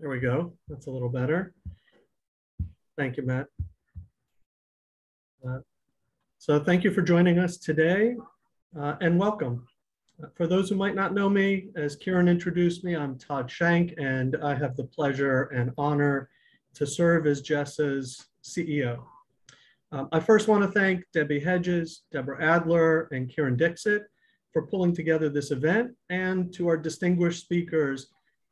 There we go. That's a little better. Thank you, Matt. Uh, so thank you for joining us today uh, and welcome. Uh, for those who might not know me, as Kiran introduced me, I'm Todd Shank and I have the pleasure and honor to serve as JESSA's CEO. Um, I first want to thank Debbie Hedges, Deborah Adler, and Kiran Dixit for pulling together this event and to our distinguished speakers,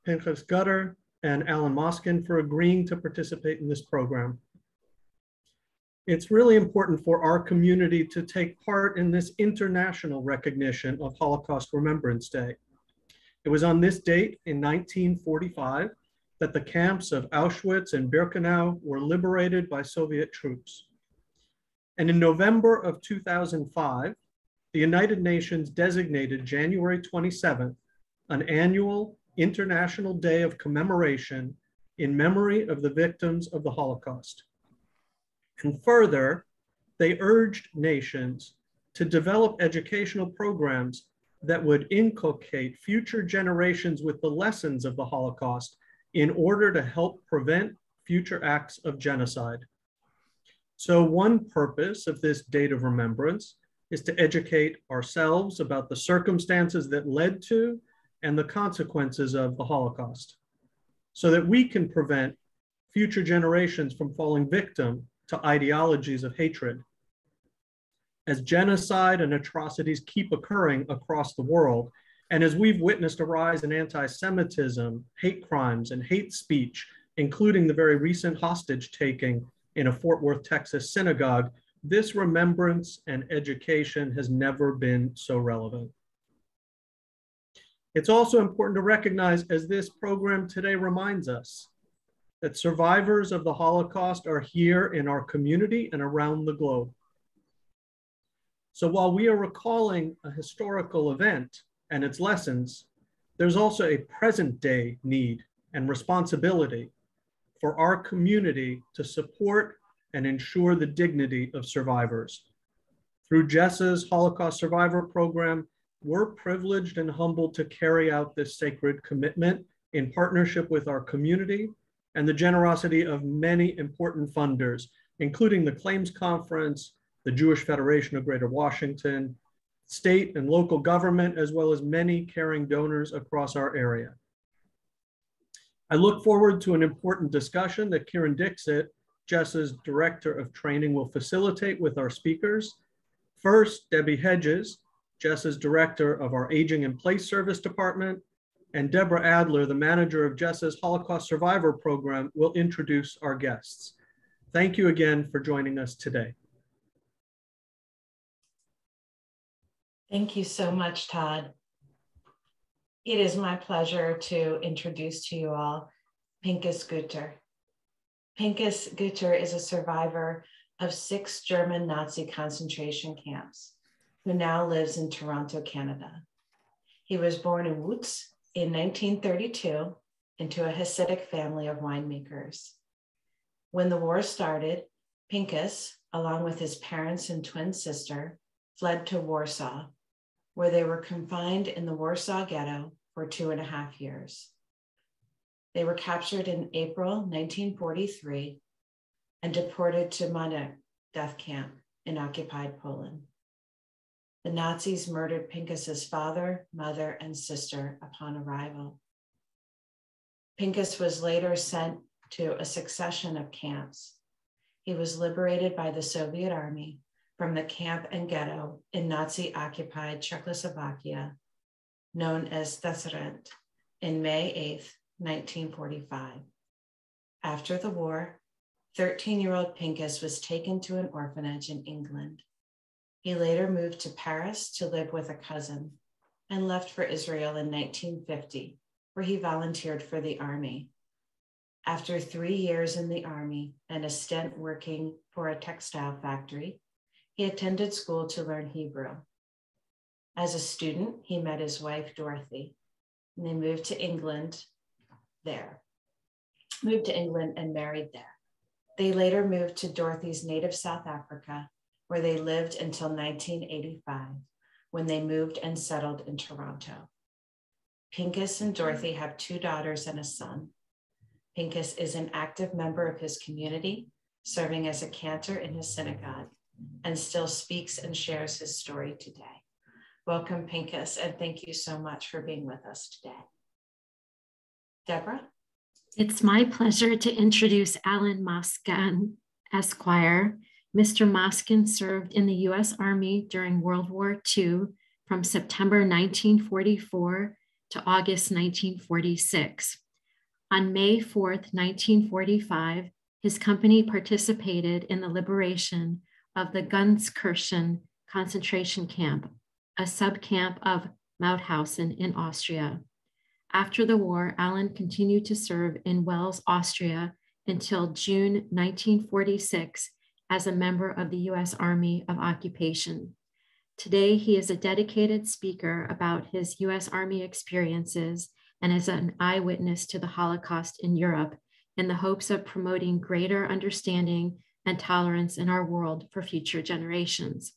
Pinchas Gutter and Alan Moskin for agreeing to participate in this program. It's really important for our community to take part in this international recognition of Holocaust Remembrance Day. It was on this date in 1945 that the camps of Auschwitz and Birkenau were liberated by Soviet troops. And in November of 2005, the United Nations designated January 27th an annual International Day of Commemoration in memory of the victims of the Holocaust. And further, they urged nations to develop educational programs that would inculcate future generations with the lessons of the Holocaust in order to help prevent future acts of genocide. So one purpose of this date of remembrance is to educate ourselves about the circumstances that led to and the consequences of the Holocaust so that we can prevent future generations from falling victim to ideologies of hatred. As genocide and atrocities keep occurring across the world, and as we've witnessed a rise in anti Semitism, hate crimes, and hate speech, including the very recent hostage taking in a Fort Worth, Texas synagogue, this remembrance and education has never been so relevant. It's also important to recognize, as this program today reminds us, that survivors of the Holocaust are here in our community and around the globe. So while we are recalling a historical event and its lessons, there's also a present day need and responsibility for our community to support and ensure the dignity of survivors. Through JESSA's Holocaust Survivor Program, we're privileged and humbled to carry out this sacred commitment in partnership with our community and the generosity of many important funders, including the Claims Conference, the Jewish Federation of Greater Washington, state and local government, as well as many caring donors across our area. I look forward to an important discussion that Kiran Dixit, Jess's Director of Training, will facilitate with our speakers. First, Debbie Hedges, JESSA's Director of our Aging in Place Service Department, and Deborah Adler, the manager of Jess's Holocaust Survivor Program, will introduce our guests. Thank you again for joining us today. Thank you so much, Todd. It is my pleasure to introduce to you all Pinchas Gutter. Pinchas Gutter is a survivor of six German Nazi concentration camps who now lives in Toronto, Canada. He was born in Łódź in 1932 into a Hasidic family of winemakers. When the war started, Pinchas, along with his parents and twin sister, fled to Warsaw, where they were confined in the Warsaw Ghetto for two and a half years. They were captured in April 1943 and deported to Majdanek death camp in occupied Poland. The Nazis murdered Pinchas's father, mother, and sister upon arrival. Pinchas was later sent to a succession of camps. He was liberated by the Soviet army from the camp and ghetto in Nazi occupied Czechoslovakia, known as Desseret, in May 8, 1945. After the war, 13 year old Pinchas was taken to an orphanage in England. He later moved to Paris to live with a cousin and left for Israel in 1950, where he volunteered for the army. After three years in the army and a stint working for a textile factory, he attended school to learn Hebrew. As a student, he met his wife, Dorothy, and they moved to England there, moved to England and married there. They later moved to Dorothy's native South Africa where they lived until 1985 when they moved and settled in Toronto. Pinchas and Dorothy have two daughters and a son. Pinchas is an active member of his community, serving as a cantor in his synagogue, and still speaks and shares his story today. Welcome, Pinchas, and thank you so much for being with us today. Deborah? It's my pleasure to introduce Alan Moskin, Esquire. Mr. Moskin served in the U.S. Army during World War II from September 1944 to August 1946. On May 4, 1945, his company participated in the liberation of the Gunskirchen concentration camp, a subcamp of Mauthausen in Austria. After the war, Alan continued to serve in Wels, Austria until June 1946 as a member of the US Army of Occupation. Today, he is a dedicated speaker about his US Army experiences and is an eyewitness to the Holocaust in Europe in the hopes of promoting greater understanding and tolerance in our world for future generations.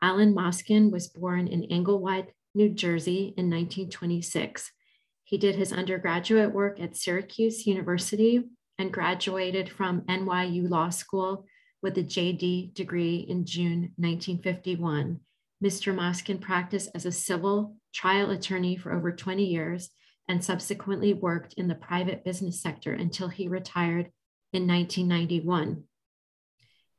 Alan Moskin was born in Englewood, New Jersey in 1926. He did his undergraduate work at Syracuse University and graduated from NYU Law School with a JD degree in June 1951 Mr. Moskin practiced as a civil trial attorney for over 20 years and subsequently worked in the private business sector until he retired in 1991.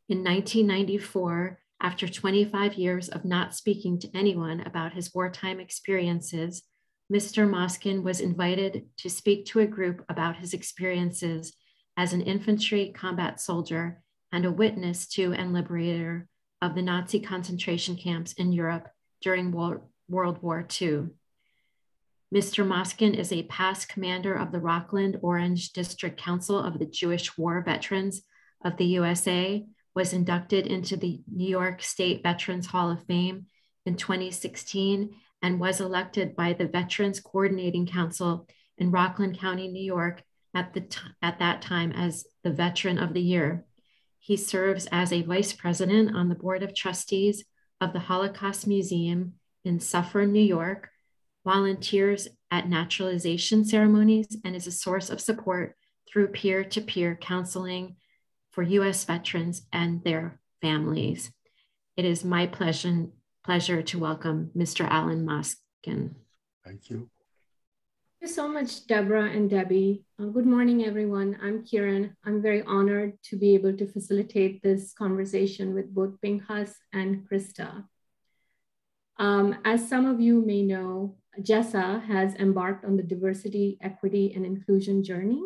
In 1994, after 25 years of not speaking to anyone about his wartime experiences, Mr. Moskin was invited to speak to a group about his experiences as an infantry combat soldier and a witness to and liberator of the Nazi concentration camps in Europe during World War II. Mr. Moskin is a past commander of the Rockland Orange District Council of the Jewish War Veterans of the USA, was inducted into the New York State Veterans Hall of Fame in 2016, and was elected by the Veterans Coordinating Council in Rockland County, New York at, the at that time as the Veteran of the Year. He serves as a vice president on the board of trustees of the Holocaust Museum in Suffern, New York, volunteers at naturalization ceremonies, and is a source of support through peer to peer counseling for US veterans and their families. It is my pleasure, pleasure to welcome Mr. Alan Moskin. Thank you. Thank you so much, Deborah and Debbie. Uh, good morning, everyone. I'm Kiran. I'm very honored to be able to facilitate this conversation with both Pinchas and Krista. Um, as some of you may know, Jessa has embarked on the diversity, equity, and inclusion journey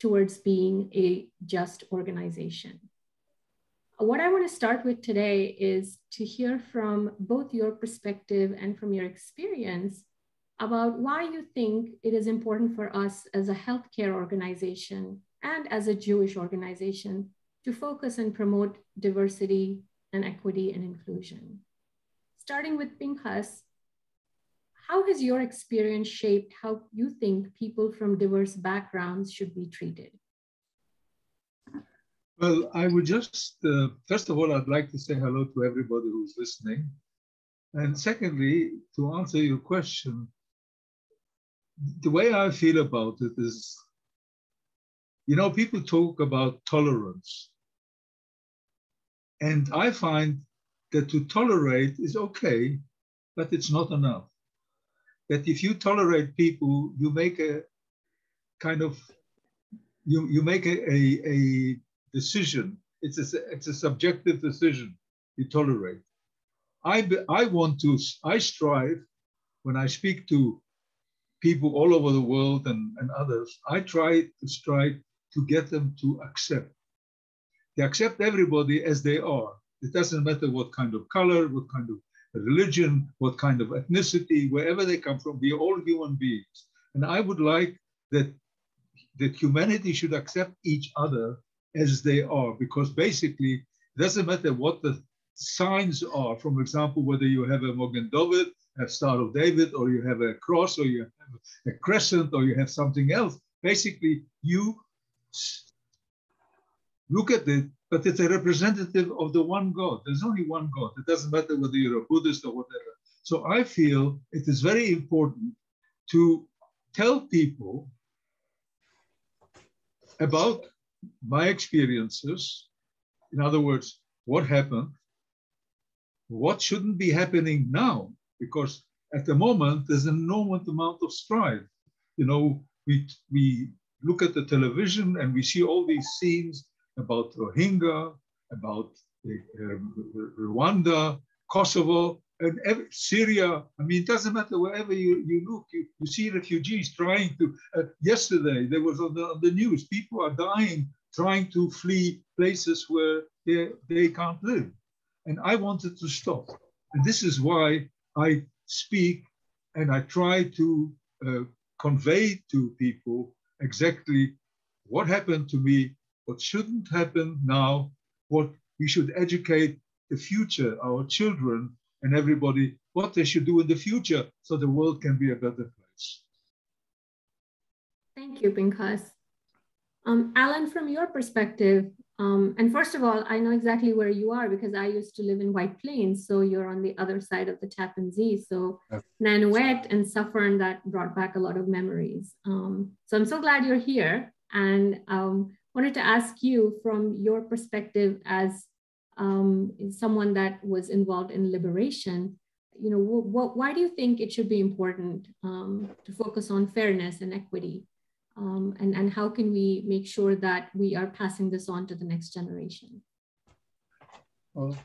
towards being a just organization. What I want to start with today is to hear from both your perspective and from your experience about why you think it is important for us as a healthcare organization and as a Jewish organization to focus and promote diversity and equity and inclusion. Starting with Pinchas, how has your experience shaped how you think people from diverse backgrounds should be treated? Well, I would just, uh, first of all, I'd like to say hello to everybody who's listening. And secondly, to answer your question, the way I feel about it is, you know, people talk about tolerance. And I find that to tolerate is okay, but it's not enough. That if you tolerate people, you make a kind of, you, you make a, a, a decision. It's a, it's a subjective decision you tolerate. I, I want to, I strive when I speak to people all over the world and, and others, I try to strive to get them to accept. They accept everybody as they are. It doesn't matter what kind of color, what kind of religion, what kind of ethnicity, wherever they come from, we are all human beings. And I would like that, that humanity should accept each other as they are, because basically it doesn't matter what the signs are. For example, whether you have a Magen David a Star of David, or you have a cross, or you have a crescent, or you have something else. Basically, you look at it, but it's a representative of the one God. There's only one God. It doesn't matter whether you're a Buddhist or whatever. So I feel it is very important to tell people about my experiences. In other words, what happened, what shouldn't be happening now, because at the moment there's an enormous amount of strife. You know, we, we look at the television and we see all these scenes about Rohingya, about uh, Rwanda, Kosovo, and every, Syria. I mean, it doesn't matter wherever you, you look, you, you see refugees trying to. Uh, yesterday, there was on the, on the news, people are dying trying to flee places where they, they can't live. And I wanted to stop. And this is why I speak and I try to uh, convey to people exactly what happened to me, what shouldn't happen now, what we should educate the future, our children, and everybody, what they should do in the future so the world can be a better place. Thank you, Pinchas. Um, Alan, from your perspective, um, and first of all, I know exactly where you are because I used to live in White Plains. So you're on the other side of the Tappan Zee. So Nanuet and Suffern, that brought back a lot of memories. Um, so I'm so glad you're here. And um, wanted to ask you from your perspective as um, someone that was involved in liberation, you know, what, why do you think it should be important um, to focus on fairness and equity? Um, and, and how can we make sure that we are passing this on to the next generation? Well,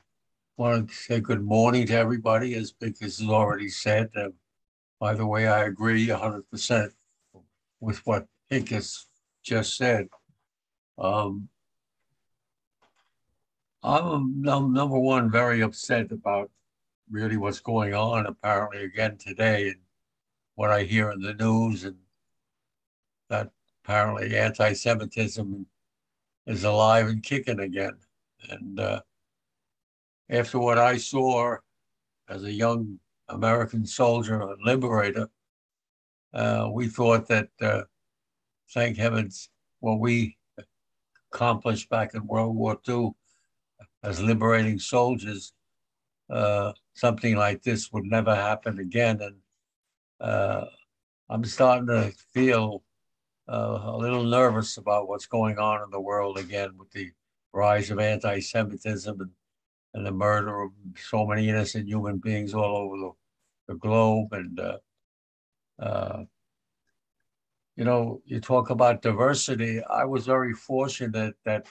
I want to say good morning to everybody, as Pinchas has already said. Uh, by the way, I agree 100% with what Pinchas just said. Um, I'm number one very upset about really what's going on apparently again today and what I hear in the news and that apparently anti-Semitism is alive and kicking again. And uh, after what I saw as a young American soldier and liberator, uh, we thought that, uh, thank heavens, what we accomplished back in World War II as liberating soldiers, uh, something like this would never happen again. And uh, I'm starting to feel uh, a little nervous about what's going on in the world again with the rise of anti-Semitism and, and the murder of so many innocent human beings all over the, the globe. And, uh, uh, you know, you talk about diversity. I was very fortunate that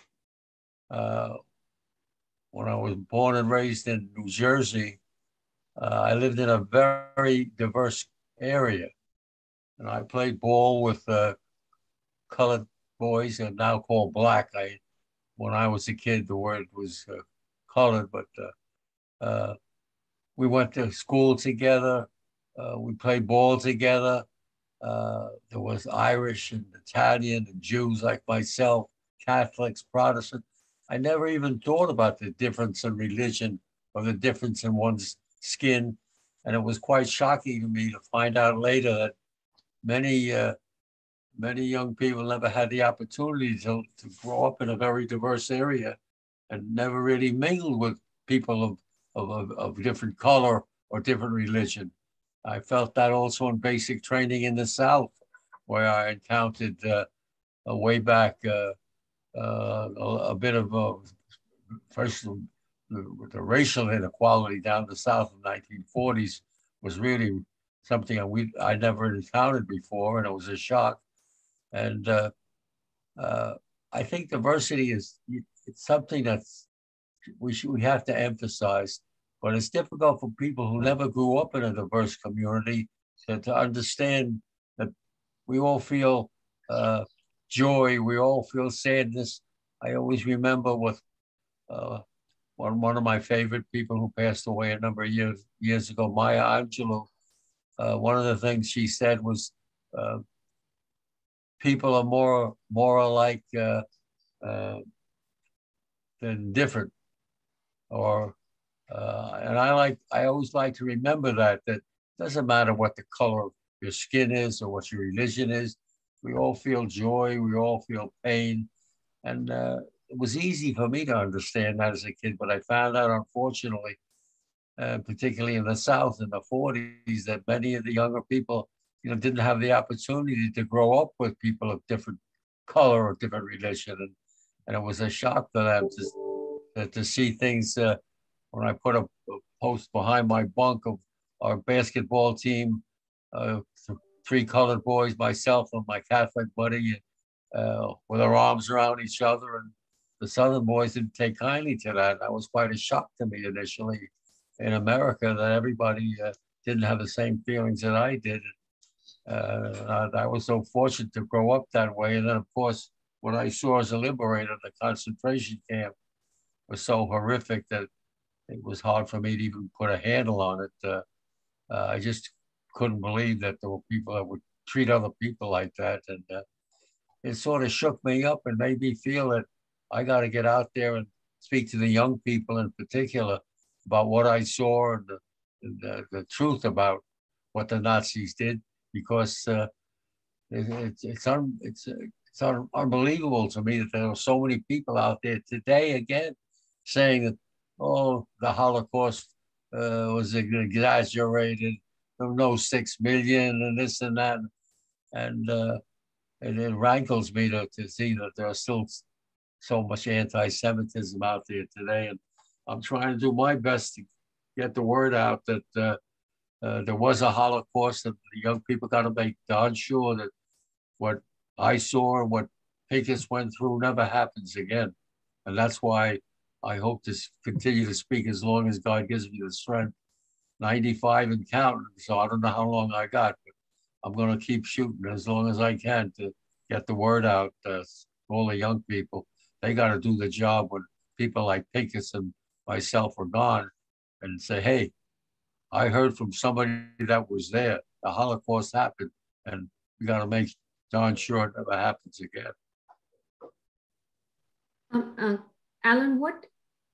uh, when I was born and raised in New Jersey, uh, I lived in a very diverse area. And I played ball with uh, colored boys are now called black. I, when I was a kid, the word was uh, colored, but uh, uh, we went to school together. Uh, we played ball together. Uh, there was Irish and Italian and Jews like myself, Catholics, Protestant. I never even thought about the difference in religion or the difference in one's skin. And it was quite shocking to me to find out later that many uh, many young people never had the opportunity to, to grow up in a very diverse area and never really mingled with people of, of, of, different color or different religion. I felt that also in basic training in the South, where I encountered uh, a way back uh, uh, a, bit of a, first the, the racial inequality down the South in the 1940s was really something we I never encountered before, and it was a shock. And uh, uh, I think diversity is it's something that's we should, we have to emphasize, but it's difficult for people who never grew up in a diverse community to, to understand that we all feel uh, joy, we all feel sadness. I always remember with uh, one, one of my favorite people who passed away a number of years years ago, Maya Angelou. Uh, one of the things she said was, uh, people are more more alike uh, uh, than different. Or uh, and I like I always like to remember that that doesn't matter what the color of your skin is or what your religion is. We all feel joy. We all feel pain, and uh, it was easy for me to understand that as a kid. But I found out, unfortunately, uh, particularly in the South in the 40s, that many of the younger people you know, didn't have the opportunity to grow up with people of different color or different religion. And, and it was a shock to them to, to, see things uh, when I put a, a, post behind my bunk of our basketball team, uh, three colored boys, myself and my Catholic buddy, uh, with our arms around each other. And the Southern boys didn't take kindly to that. That was quite a shock to me initially in America that everybody uh, didn't have the same feelings that I did. Uh, I was so fortunate to grow up that way. And then, of course, what I saw as a liberator, the concentration camp was so horrific that it was hard for me to even put a handle on it. Uh, uh, I just couldn't believe that there were people that would treat other people like that. And uh, it sort of shook me up and made me feel that I got to get out there and speak to the young people in particular about what I saw and the, the, the truth about what the Nazis did because uh, it, it, it's un, it's it's un, unbelievable to me that there are so many people out there today again saying that oh the Holocaust uh, was exaggerated, there no six million and this and that, and uh, it, it rankles me to, to see that there are still so much anti-Semitism out there today, and I'm trying to do my best to get the word out that uh, uh, there was a Holocaust, and the young people got to make darn sure that what I saw and what Pinchas went through never happens again. And that's why I hope to continue to speak as long as God gives me the strength. 95 and counting. So I don't know how long I got, but I'm going to keep shooting as long as I can to get the word out to all the young people. They got to do the job when people like Pinchas and myself are gone and say, hey, I heard from somebody that was there. The Holocaust happened, and we got to make darn sure it never happens again. Um, uh, Alan, what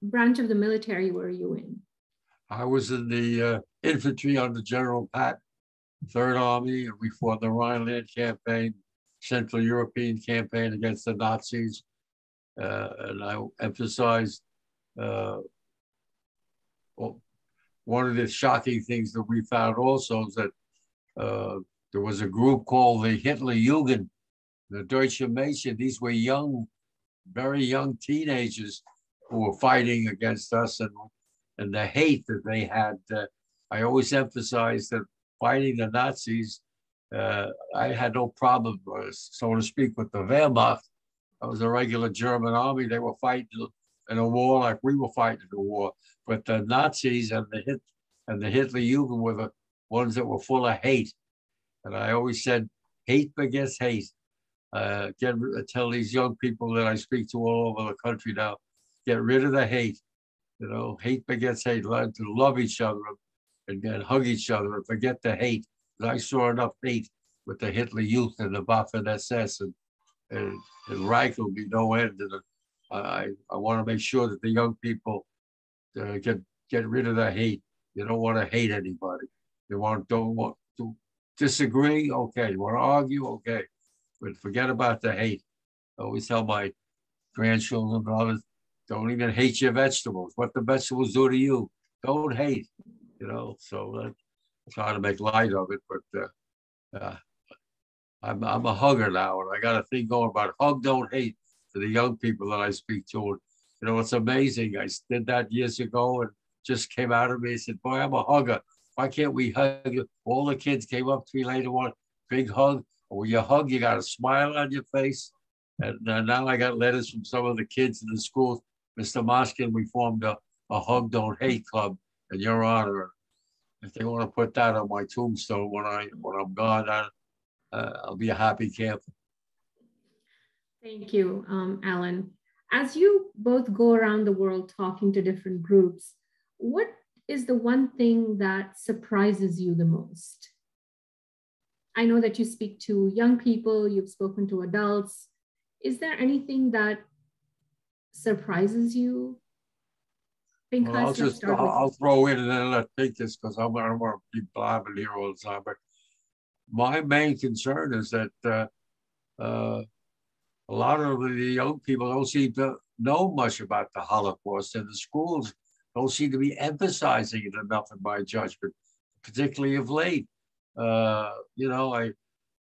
branch of the military were you in? I was in the uh, infantry under General Patton, Third Army, and we fought the Rhineland campaign, Central European campaign against the Nazis. Uh, and I emphasized uh, well, one of the shocking things that we found also is that uh, there was a group called the Hitler Jugend, the Deutsche Mädchen. These were young, very young teenagers who were fighting against us and, and the hate that they had. Uh, I always emphasize that fighting the Nazis, uh, I had no problem, uh, so to speak, with the Wehrmacht. I was a regular German army. They were fighting in a war like we were fighting in a war. But the Nazis and the Hit and the Hitler Jugend were the ones that were full of hate. And I always said, hate begets hate. Uh, get tell these young people that I speak to all over the country now, get rid of the hate. You know, hate begets hate. Learn to love each other and, and hug each other and forget the hate. I saw enough hate with the Hitler Youth and the Waffen SS and and, and Reich will be no end. And I I want to make sure that the young people uh, get get rid of the hate. They don't want to hate anybody. They want don't want to disagree. Okay. You want to argue. Okay. But forget about the hate. I always tell my grandchildren and others, don't even hate your vegetables. What the vegetables do to you, don't hate. You know. So uh, I try to make light of it, but uh, uh, I'm I'm a hugger now, and I got a thing going about hug, don't hate to the young people that I speak to. And you know, it's amazing. I did that years ago and just came out of me and said, Boy, I'm a hugger. Why can't we hug you? All the kids came up to me later, on, big hug. when you hug, you got a smile on your face. And uh, now I got letters from some of the kids in the schools. Mr. Moskin, we formed a, a Hug Don't Hate Club in your honor. If they want to put that on my tombstone when I when I'm gone, I, uh, I'll be a happy camper. Thank you, um, Alan as you both go around the world talking to different groups, what is the one thing that surprises you the most? I know that you speak to young people, you've spoken to adults. Is there anything that surprises you? Well, I'll just I'll, I'll, throw in and then let take this because I don't want to keep blabbing here all the time. But my main concern is that uh, uh, a lot of the young people don't seem to know much about the Holocaust, and the schools don't seem to be emphasizing it enough, in my judgment, particularly of late. Uh, you know, I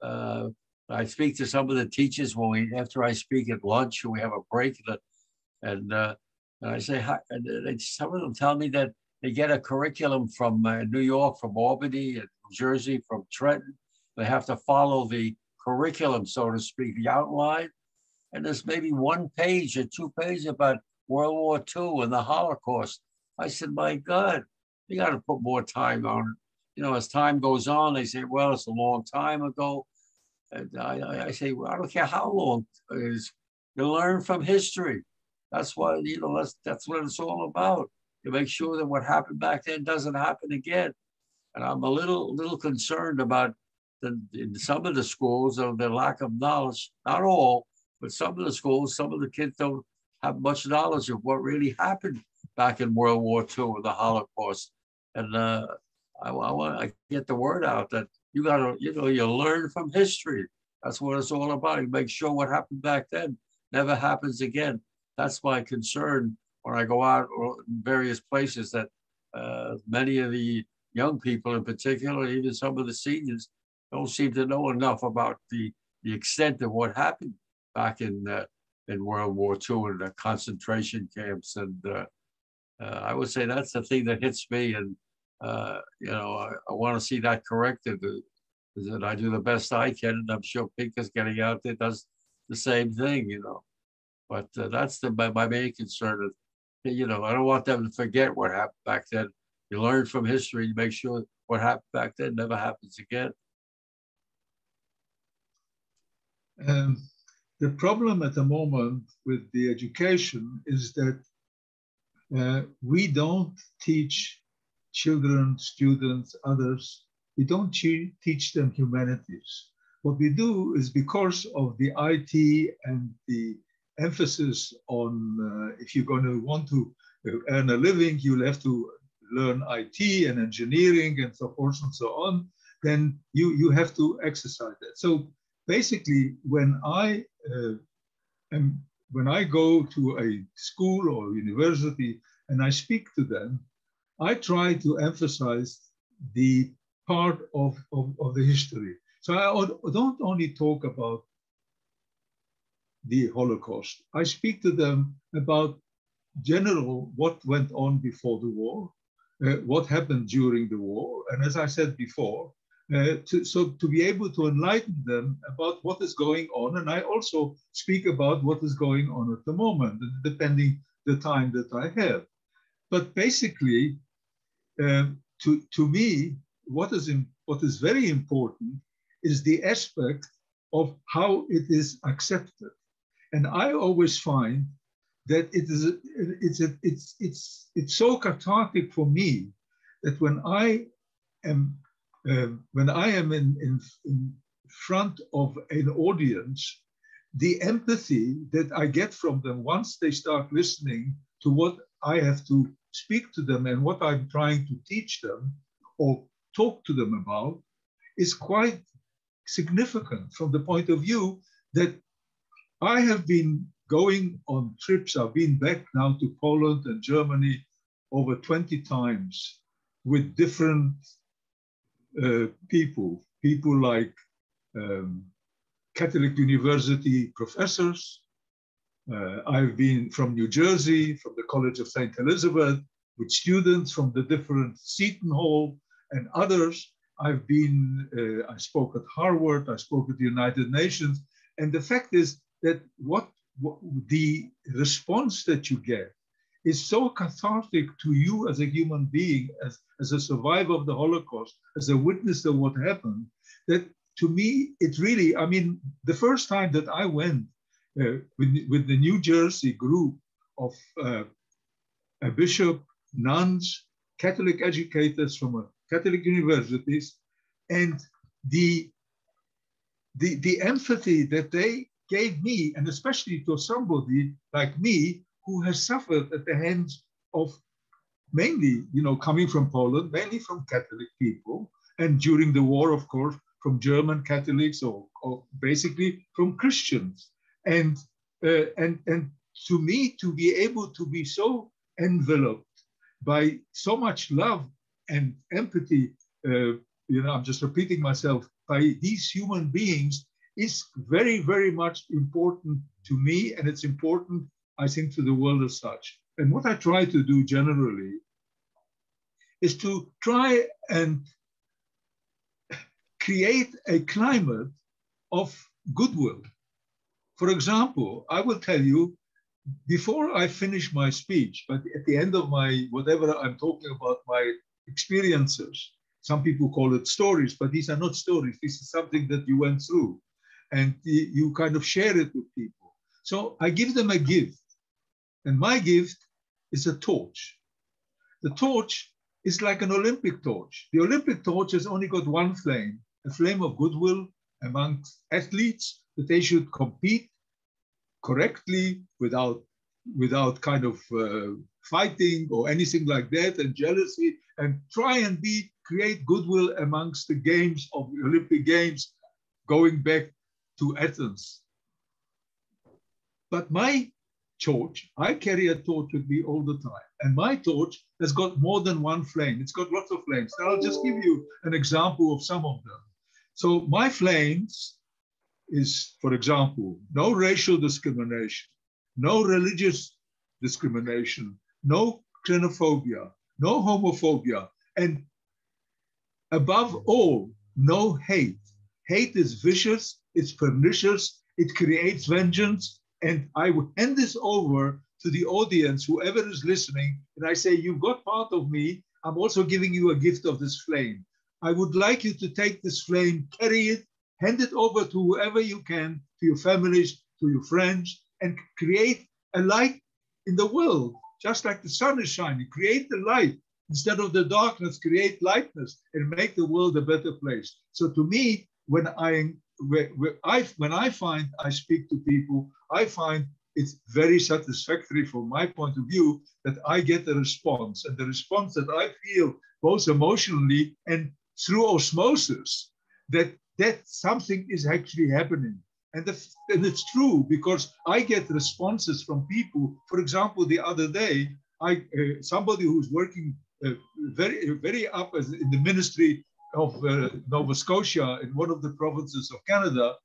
uh, I speak to some of the teachers when we after I speak at lunch and we have a break and, and, uh, and I say hi, and they, some of them tell me that they get a curriculum from uh, New York, from Albany, and New Jersey, from Trenton. They have to follow the curriculum, so to speak, the outline. And there's maybe one page or two pages about World War II and the Holocaust. I said, my God, you got to put more time on. You know, as time goes on, they say, well, it's a long time ago. And I, I say, well, I don't care how long it is. You learn from history. That's what, you know, that's, that's what it's all about. To make sure that what happened back then doesn't happen again. And I'm a little, little concerned about the, in some of the schools of the lack of knowledge, not all, but some of the schools, some of the kids don't have much knowledge of what really happened back in World War II or the Holocaust. And uh, I, I want to get the word out that you got to, you know, you learn from history. That's what it's all about. You make sure what happened back then never happens again. That's my concern when I go out in various places that uh, many of the young people in particular, even some of the seniors, don't seem to know enough about the, the extent of what happened back in uh, in World War II and the concentration camps. And uh, uh, I would say that's the thing that hits me. And, uh, you know, I, I want to see that corrected. Uh, is that I do the best I can. And I'm sure is getting out there does the same thing, you know. But that's the, my, my main concern. Is, you know, I don't want them to forget what happened back then. You learn from history, you make sure what happened back then never happens again. Um, the problem at the moment with the education is that uh, we don't teach children, students, others, we don't teach them humanities. What we do is because of the IT and the emphasis on uh, if you're going to want to earn a living, you'll have to learn IT and engineering and so forth and so on, then you, you have to exercise that. So basically, when I uh, am, when I go to a school or university and I speak to them, I try to emphasize the part of, of, of the history. So I don't only talk about the Holocaust. I speak to them about general what went on before the war, uh, what happened during the war, and as I said before, uh, to, so to be able to enlighten them about what is going on. And I also speak about what is going on at the moment, depending the time that I have. But basically, um, to, to me, what is, in, what is very important is the aspect of how it is accepted. And I always find that it is it's it's it's it's so cathartic for me that when I am uh, when I am in, in, in front of an audience, the empathy that I get from them once they start listening to what I have to speak to them and what I'm trying to teach them or talk to them about is quite significant from the point of view that I have been going on trips. I've been back now to Poland and Germany over 20 times with different uh, people, people like um, Catholic University professors. Uh, I've been from New Jersey, from the College of St. Elizabeth, with students from the different Seton Hall and others. I've been, uh, I spoke at Harvard, I spoke at the United Nations. And the fact is that what, what the response that you get is so cathartic to you as a human being, as, as a survivor of the Holocaust, as a witness of what happened, that to me, it really, I mean, the first time that I went uh, with, with the New Jersey group of uh, a bishop, nuns, Catholic educators from Catholic universities, and the, the, the empathy that they gave me, and especially to somebody like me who has suffered at the hands of mainly, you know, coming from Poland, mainly from Catholic people, and during the war, of course, from German Catholics or, or basically from Christians. And, uh, and, and to me, to be able to be so enveloped by so much love and empathy, uh, you know, I'm just repeating myself, by these human beings is very, very much important to me, and it's important, I think, to the world as such. And what I try to do generally is to try and create a climate of goodwill. For example, I will tell you, before I finish my speech, but at the end of my, whatever I'm talking about, my experiences, some people call it stories, but these are not stories. This is something that you went through and you kind of share it with people. So I give them a gift. And my gift is a torch. The torch is like an Olympic torch. The Olympic torch has only got one flame, a flame of goodwill amongst athletes that they should compete correctly without, without kind of uh, fighting or anything like that and jealousy and try and be create goodwill amongst the games of the Olympic Games going back to Athens. But my torch, I carry a torch with me all the time. And my torch has got more than one flame. It's got lots of flames. And I'll just give you an example of some of them. So my flames is, for example, no racial discrimination, no religious discrimination, no xenophobia, no homophobia, and above all, no hate. Hate is vicious, it's pernicious, it creates vengeance. And I would hand this over to the audience, whoever is listening, and I say, You've got part of me. I'm also giving you a gift of this flame. I would like you to take this flame, carry it, hand it over to whoever you can, to your families, to your friends, and create a light in the world, just like the sun is shining. Create the light instead of the darkness, create lightness and make the world a better place. So to me, when I I when I find I speak to people, I find it's very satisfactory from my point of view that I get a response, and the response that I feel both emotionally and through osmosis that that something is actually happening. And, the, and it's true because I get responses from people. For example, the other day, I uh, somebody who's working uh, very very up in the ministry of uh, Nova Scotia in one of the provinces of Canada.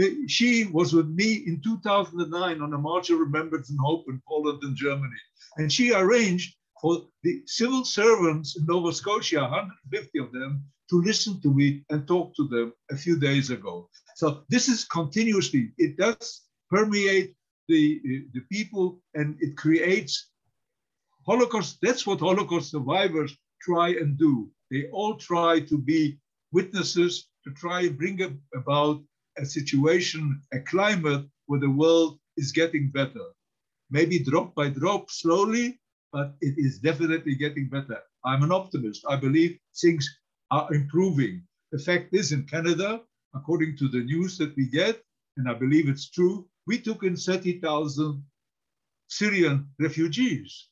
Uh, she was with me in 2009 on a March of Remembrance and Hope in Poland and Germany. And she arranged for the civil servants in Nova Scotia, 150 of them, to listen to me and talk to them a few days ago. So this is continuously, it does permeate the, the people and it creates Holocaust. That's what Holocaust survivors try and do. They all try to be witnesses to try and bring about a situation, a climate where the world is getting better. Maybe drop by drop, slowly, but it is definitely getting better. I'm an optimist. I believe things are improving. The fact is, in Canada, according to the news that we get, and I believe it's true, we took in 30,000 Syrian refugees.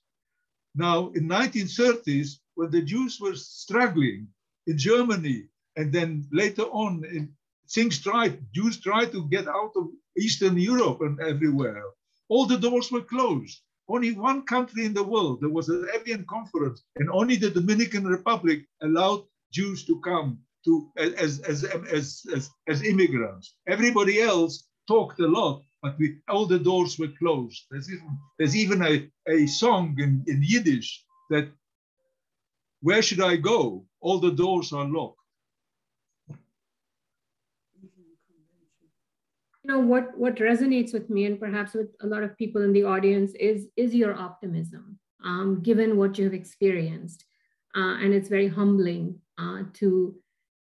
Now, in 1930s, when the Jews were struggling in Germany, and then later on, in, things tried, Jews tried to get out of Eastern Europe and everywhere. All the doors were closed. Only one country in the world, there was an Evian conference, and only the Dominican Republic allowed Jews to come to as, as, as, as, as immigrants. Everybody else talked a lot, but we, all the doors were closed. There's even, there's even a, a song in, in Yiddish that, where should I go? All the doors are locked. You know, what, what resonates with me and perhaps with a lot of people in the audience is, is your optimism, um, given what you've experienced. Uh, and it's very humbling uh, to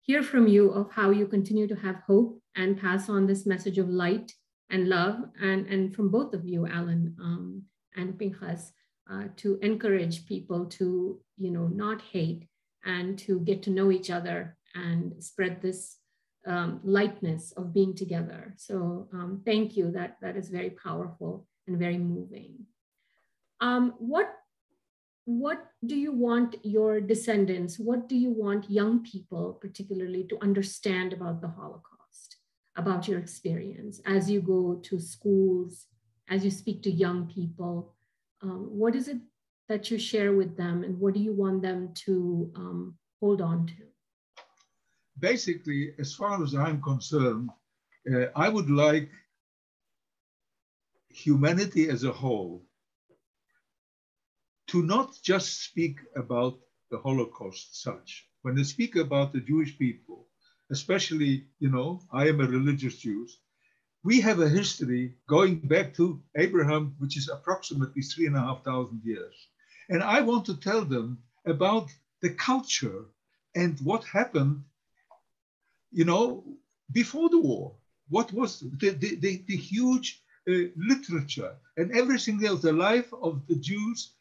hear from you of how you continue to have hope and pass on this message of light and love, and, and from both of you, Alan um, and Pinchas, uh, to encourage people to, you know, not hate and to get to know each other and spread this um, lightness of being together. So um, thank you. That that is very powerful and very moving. Um, what what do you want your descendants, what do you want young people particularly to understand about the Holocaust, about your experience as you go to schools, as you speak to young people? Um, what is it that you share with them and what do you want them to um, hold on to? Basically, as far as I'm concerned, uh, I would like humanity as a whole to not just speak about the Holocaust such. When they speak about the Jewish people, especially, you know, I am a religious Jew, we have a history going back to Abraham, which is approximately three and a half thousand years. And I want to tell them about the culture and what happened, you know, before the war. What was the, the, the, the huge uh, literature and everything else, the life of the Jews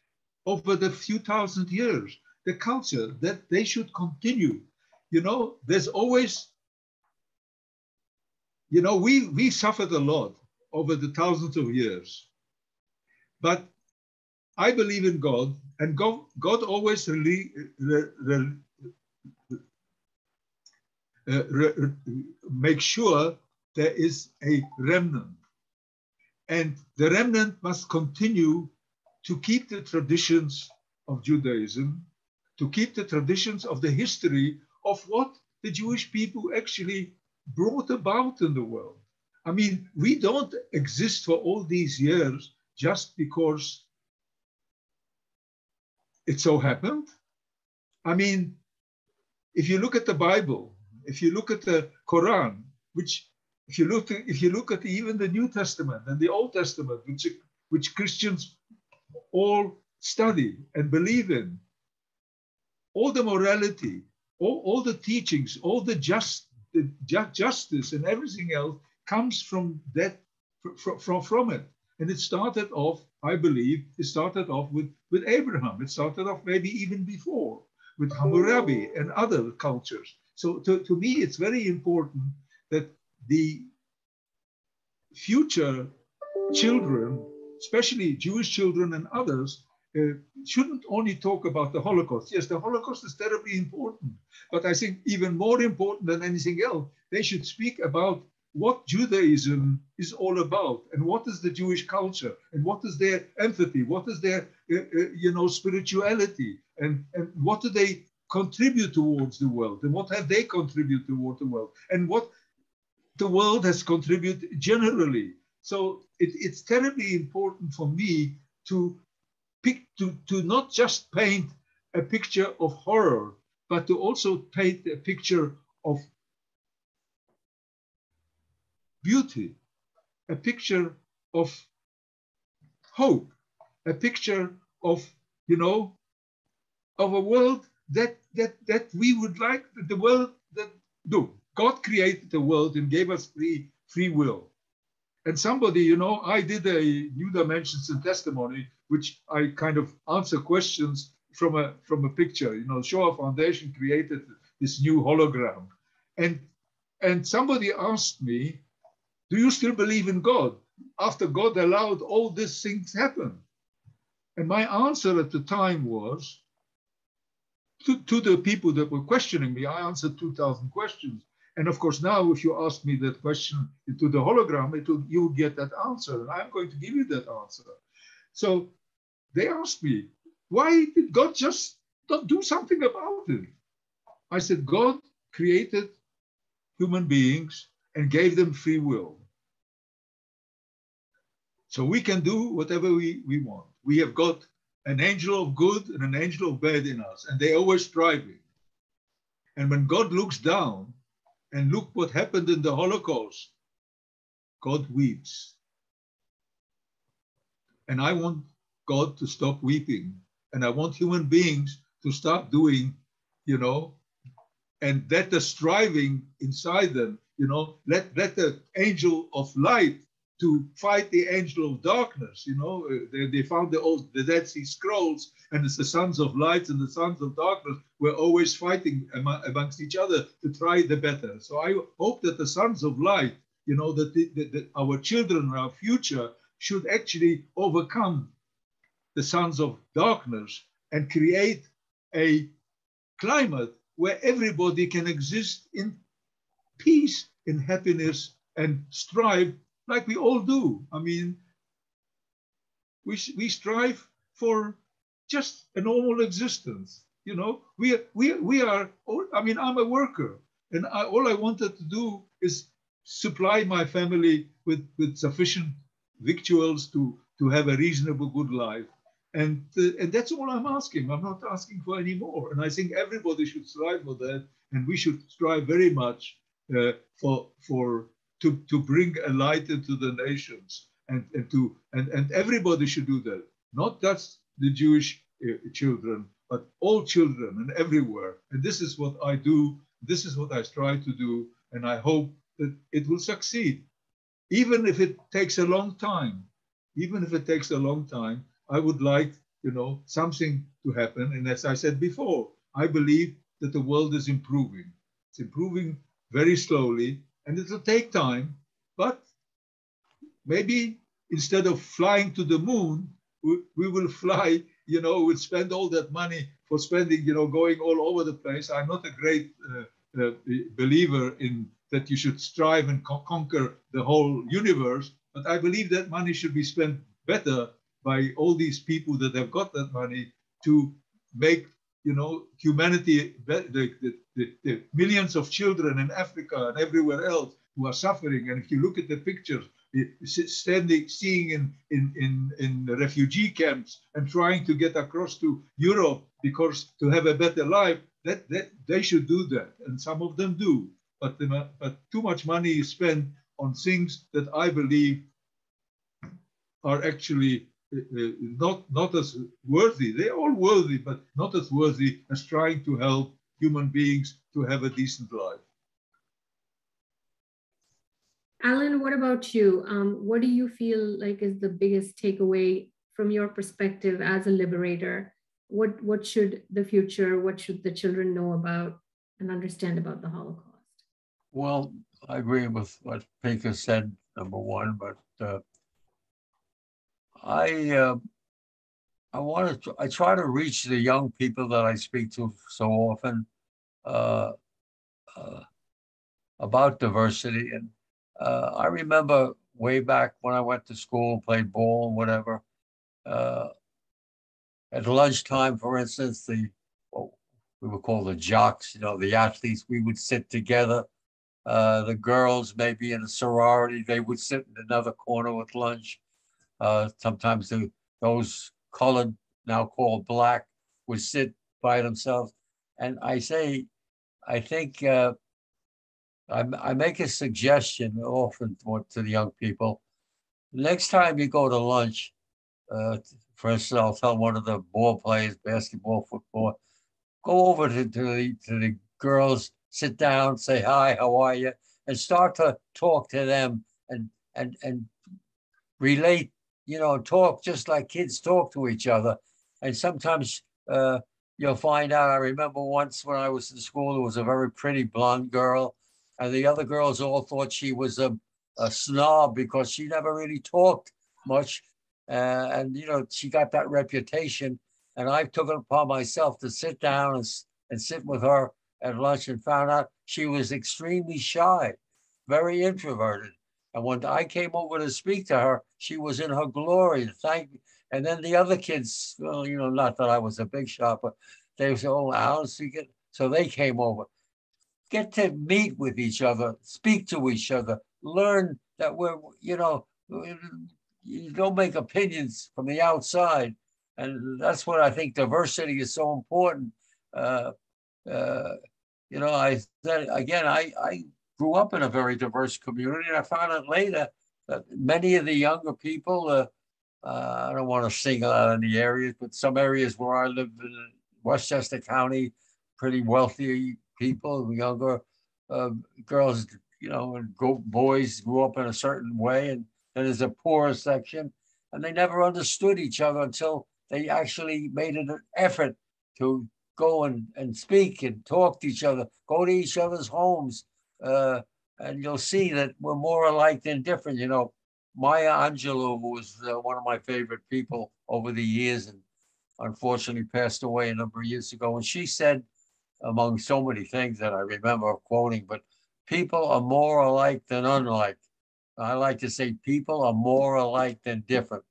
over the few thousand years, the culture that they should continue. You know, there's always, you know, we, we suffered a lot over the thousands of years. But I believe in God, and God, God always really, uh, make sure there is a remnant. And the remnant must continue to keep the traditions of Judaism, to keep the traditions of the history of what the Jewish people actually brought about in the world. I mean, we don't exist for all these years just because it so happened. I mean, if you look at the Bible, if you look at the Quran, which if you look if you look at even the New Testament and the Old Testament, which which Christians all study and believe in, all the morality, all, all the teachings, all the just the ju- justice and everything else comes from that from, from from it. And it started off, I believe, it started off with, with Abraham. It started off maybe even before with Hammurabi and other cultures. So to, to me, it's very important that the future children, especially Jewish children and others, shouldn't only talk about the Holocaust. Yes, the Holocaust is terribly important, but I think even more important than anything else, they should speak about what Judaism is all about and what is the Jewish culture and what is their empathy, what is their, uh, uh, you know, spirituality and, and what do they contribute towards the world and what have they contributed toward the world and what the world has contributed generally. So it, it's terribly important for me to pick to, to not just paint a picture of horror, but to also paint a picture of beauty, a picture of hope, a picture of, you know, of a world that that that we would like the world that do. God created the world and gave us free free will. And somebody, you know, I did a new dimensions and testimony, which I kind of answer questions from a from a picture. You know, Shoah Foundation created this new hologram, and and somebody asked me, "Do you still believe in God after God allowed all these things happen?" And my answer at the time was, to, to the people that were questioning me, I answered 2,000 questions. And of course, now if you ask me that question to the hologram, it will, you get that answer. And I'm going to give you that answer. So they asked me, why did God just not do something about it? I said, God created human beings and gave them free will. So we can do whatever we, we want. We have got an angel of good and an angel of bad in us, and they're always striving. And when God looks down and look what happened in the Holocaust, God weeps. And I want God to stop weeping. And I want human beings to stop doing, you know, and let the striving inside them, you know, let, let the angel of light to fight the angel of darkness. You know, uh, they, they found the old the Dead Sea Scrolls, and it's the sons of light and the sons of darkness were always fighting among, amongst each other to try the better. So I hope that the sons of light, you know, that, the, that our children, our future, should actually overcome the sons of darkness and create a climate where everybody can exist in peace, in happiness, and strive like we all do. I mean, we, we strive for just a normal existence. You know, we, we, we are, I mean, I'm a worker and I, all I wanted to do is supply my family with, with sufficient victuals to, to have a reasonable good life. And, uh, and that's all I'm asking. I'm not asking for any more. And I think everybody should strive for that. And we should strive very much uh, for, for to, to bring a light into the nations. And, and, to, and, and everybody should do that. Not just the Jewish uh, children, but all children and everywhere. And this is what I do. This is what I strive to do. And I hope that it will succeed. Even if it takes a long time, even if it takes a long time, I would like, you know, something to happen. And as I said before, I believe that the world is improving. It's improving very slowly and it'll take time, but maybe instead of flying to the moon, we, we will fly, you know, we'll spend all that money for spending, you know, going all over the place. I'm not a great uh, uh, believer in that you should strive and co conquer the whole universe, but I believe that money should be spent better by all these people that have got that money to make you know humanity the, the, the, the, millions of children in africa and everywhere else who are suffering. And if you look at the pictures eh, standing seeing in, in, in, in refugee camps and trying to get across to europe because to have a better life that, that they should do that. And some of them do. But, the, but too much money is spent on things that i believe are actually not, not as worthy. They're all worthy, but not as worthy as trying to help human beings to have a decent life. Alan, what about you? Um, what do you feel like is the biggest takeaway from your perspective as a liberator? What, what should the future, what should the children know about and understand about the Holocaust? Well, I agree with what Pinchas said, number one, but uh, I uh, I want to I try to reach the young people that I speak to so often uh, uh, about diversity, and uh, I remember way back when I went to school, and played ball, and whatever. Uh, at lunchtime, for instance, the we would call the jocks, you know, the athletes, we would sit together. Uh, the girls, maybe in a sorority, they would sit in another corner with lunch uh, sometimes the, those colored, now called black, would sit by themselves. And I say, I think uh, I, I make a suggestion often to, to the young people. Next time you go to lunch, uh, instance, I'll tell one of the ball players, basketball, football, go over to, to, the, to the girls, sit down, say hi, how are you, and start to talk to them and and and relate you know, talk just like kids talk to each other. And sometimes uh, you'll find out. I remember once when I was in school, there was a very pretty blonde girl, and the other girls all thought she was a, a snob because she never really talked much. Uh, and, you know, she got that reputation. And I took it upon myself to sit down and, and sit with her at lunch and found out she was extremely shy, very introverted. And when I came over to speak to her, she was in her glory. Thank and then the other kids, well, you know, not that I was a big shot, but they said, "Oh, Alan, get." So they came over. Get to meet with each other, speak to each other, learn that we're, you know, you don't make opinions from the outside, and that's what I think diversity is so important. Uh, uh, you know, I said again, I I grew up in a very diverse community, and I found out later that many of the younger people, uh, uh, I don't want to single out any areas, but some areas where I live in Westchester County, pretty wealthy people, younger uh, girls, you know, and go, boys grew up in a certain way, and then there's a poorer section, and they never understood each other until they actually made an effort to go and, and speak and talk to each other, go to each other's homes, uh, and you'll see that we're more alike than different. You know, Maya Angelou was uh, one of my favorite people over the years and unfortunately passed away a number of years ago. And she said, among so many things that I remember quoting, but people are more alike than unlike. I like to say people are more alike than different.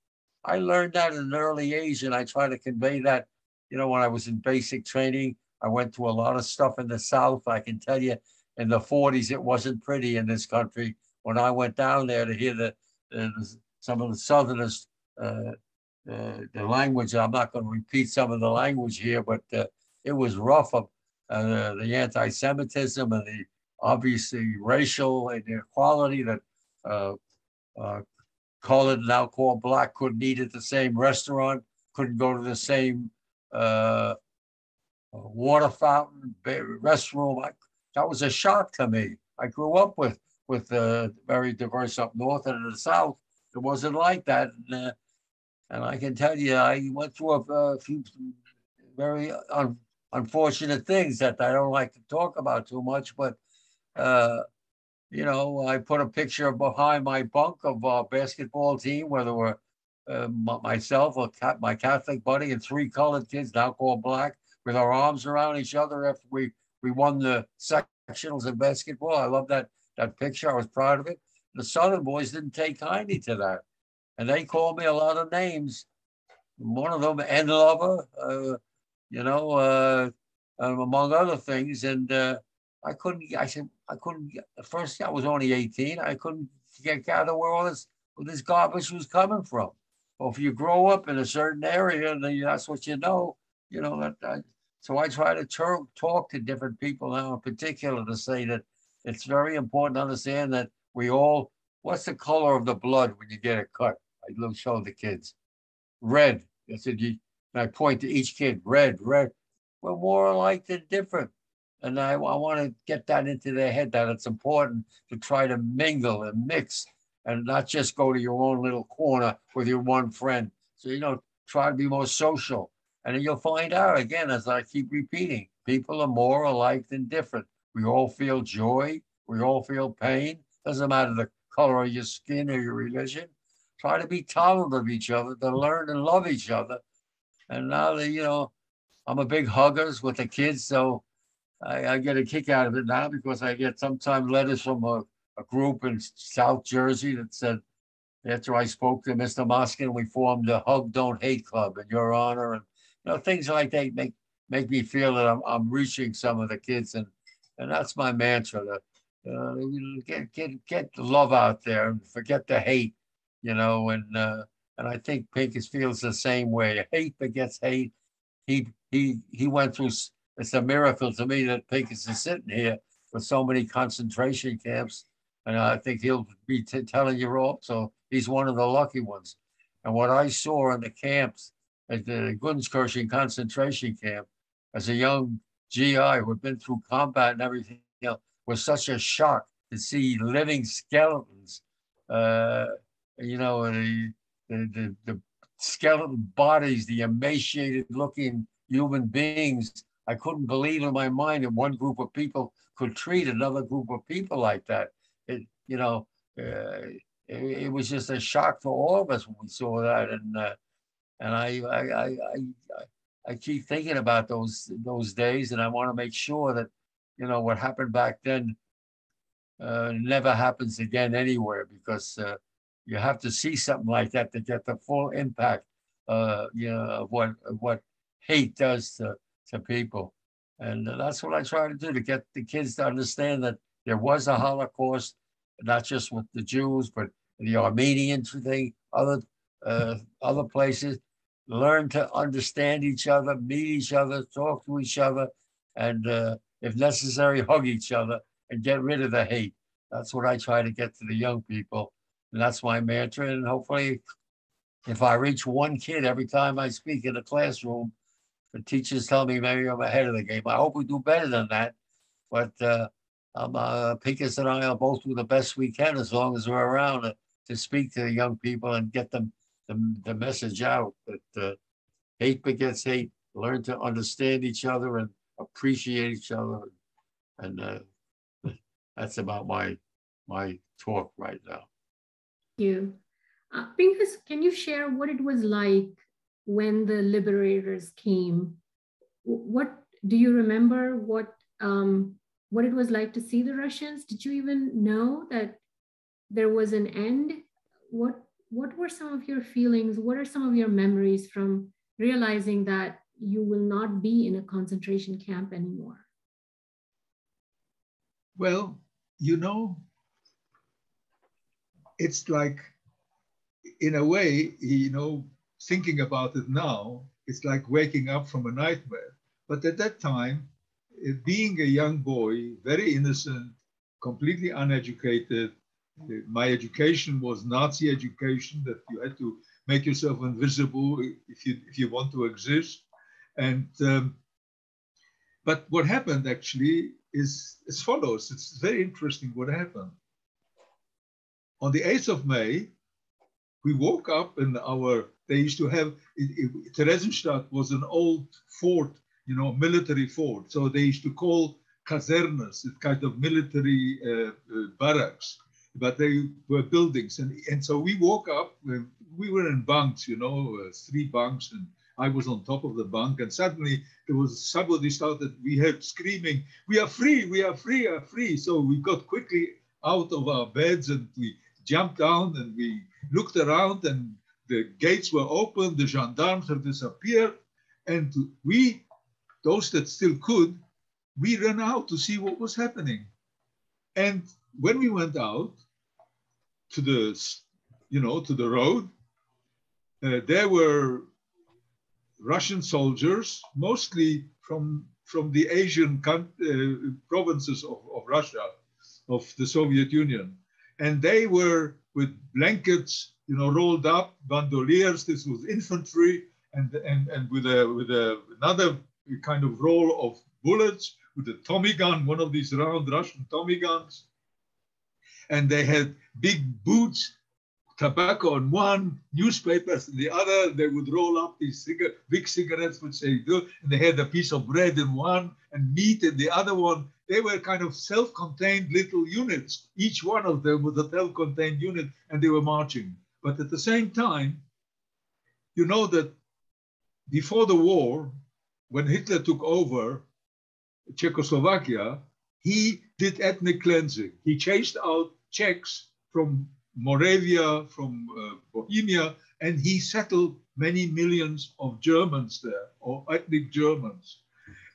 I learned that at an early age, and I try to convey that. You know, when I was in basic training, I went to a lot of stuff in the South. I can tell you in the 40s, it wasn't pretty in this country when I went down there to hear the, the some of the Southerners, uh, uh, the language. I'm not going to repeat some of the language here, but uh, it was rough. Of uh, the anti-Semitism and the obviously racial inequality that uh, uh, colored now called black couldn't eat at the same restaurant, couldn't go to the same water fountain, restroom. I, that was a shock to me. I grew up with with uh, very diverse up north and in the south. It wasn't like that, and, uh, and I can tell you, I went through a, a few very un, unfortunate things that I don't like to talk about too much. But uh, you know, I put a picture behind my bunk of our basketball team where there were uh, myself, a my Catholic buddy, and three colored kids, now called black, with our arms around each other after we we won the sectionals in basketball. I love that that picture. I was proud of it. The Southern boys didn't take kindly to that, and they called me a lot of names. One of them, End Lover, uh, you know, uh, um, among other things. And uh, I couldn't. I said I couldn't. First, I was only eighteen. I couldn't get gather where all this where this garbage was coming from. Well, if you grow up in a certain area, then that's what you know. You know that. that so I try to talk to different people now, in particular, to say that it's very important to understand that we all. What's the color of the blood when you get a cut? I show the kids. Red. I said you. I point to each kid. Red, red. We're more alike than different. And I, I want to get that into their head that it's important to try to mingle and mix and not just go to your own little corner with your one friend. So, you know, try to be more social. And you'll find out again, as I keep repeating, people are more alike than different. We all feel joy. We all feel pain. Doesn't matter the color of your skin or your religion. Try to be tolerant of each other, to learn and love each other. And now that, you know, I'm a big huggers with the kids. So I, I get a kick out of it now because I get sometimes letters from a, a group in South Jersey that said, after I spoke to Mr. Moskin, we formed the Hug Don't Hate Club in your honor. And you know, things like that make make me feel that I'm, I'm reaching some of the kids and and that's my mantra to uh, get get get the love out there and forget the hate, you know, and uh, and I think Pinchas feels the same way. Hate begets hate. He he he went through it's a miracle to me that Pinchas is sitting here with so many concentration camps. And I think he'll be telling you also he's one of the lucky ones. And what I saw in the camps at the Gunskirchen concentration camp as a young GI who had been through combat and everything else was such a shock to see living skeletons, uh, you know, the, the, the, skeleton bodies, the emaciated looking human beings I couldn't believe in my mind that one group of people could treat another group of people like that. It, you know, uh, it, it, was just a shock for all of us when we saw that, and uh, and I, I I, I I keep thinking about those those days, and I want to make sure that you know what happened back then uh, never happens again anywhere because uh, you have to see something like that to get the full impact, uh, you know, of what of what hate does to to people. And that's what I try to do to get the kids to understand that there was a Holocaust, not just with the Jews, but the Armenian thing, other uh, other places. Learn to understand each other, meet each other, talk to each other, and uh, if necessary, hug each other and get rid of the hate. That's what I try to get to the young people, and that's my mantra. And hopefully, if I reach one kid every time I speak in a classroom, the teachers tell me maybe I'm ahead of the game. I hope we do better than that. But uh, um, uh, Pinchas and I will both do the best we can as long as we're around to, to speak to the young people and get them the, the message out that uh, hate begets hate. Learn to understand each other and appreciate each other. And uh, that's about my my talk right now. Thank you. Uh, can you share what it was like when the liberators came. What do you remember? What um, what it was like to see the Russians? Did you even know that there was an end? What what were some of your feelings? What are some of your memories from realizing that you will not be in a concentration camp anymore? Well, you know, it's like, in a way, you know, thinking about it now, it's like waking up from a nightmare. But at that time, being a young boy, very innocent, completely uneducated, my education was Nazi education that you had to make yourself invisible if you if you want to exist. And um, but what happened actually is as follows. It's very interesting what happened. On the 8th of May, we woke up in our, they used to have, it, it, Theresienstadt was an old fort, you know, military fort. So they used to call casernes, it's kind of military uh, uh, barracks, but they were buildings. And, and so we woke up, we were in bunks, you know, uh, three bunks, and I was on top of the bunk. And suddenly there was somebody started, we heard screaming, we are free, we are free, we are free. So we got quickly out of our beds and we jumped down and we looked around and the gates were open, the gendarmes had disappeared. And we, those that still could, we ran out to see what was happening. And when we went out to the, you know, to the road, uh, there were Russian soldiers, mostly from, from the Asian uh, provinces of, of Russia, of the Soviet Union. And they were with blankets, you know, rolled up, bandoliers. This was infantry, and and and with a with a another kind of roll of bullets with a Tommy gun, one of these round Russian Tommy guns. And they had big boots tobacco on one, newspapers in the other. They would roll up these cigar big cigarettes, which they do, and they had a piece of bread in one and meat in the other one. They were kind of self-contained little units. Each one of them was a self-contained unit, and they were marching. But at the same time, you know that before the war, when Hitler took over Czechoslovakia, he did ethnic cleansing. He chased out Czechs from Moravia, from uh, Bohemia, and he settled many millions of Germans there, or ethnic Germans.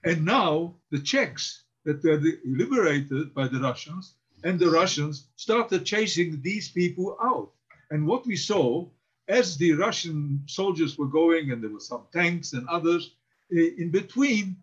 And now the Czechs that were liberated by the Russians and the Russians started chasing these people out. And what we saw as the Russian soldiers were going, and there were some tanks and others, in between,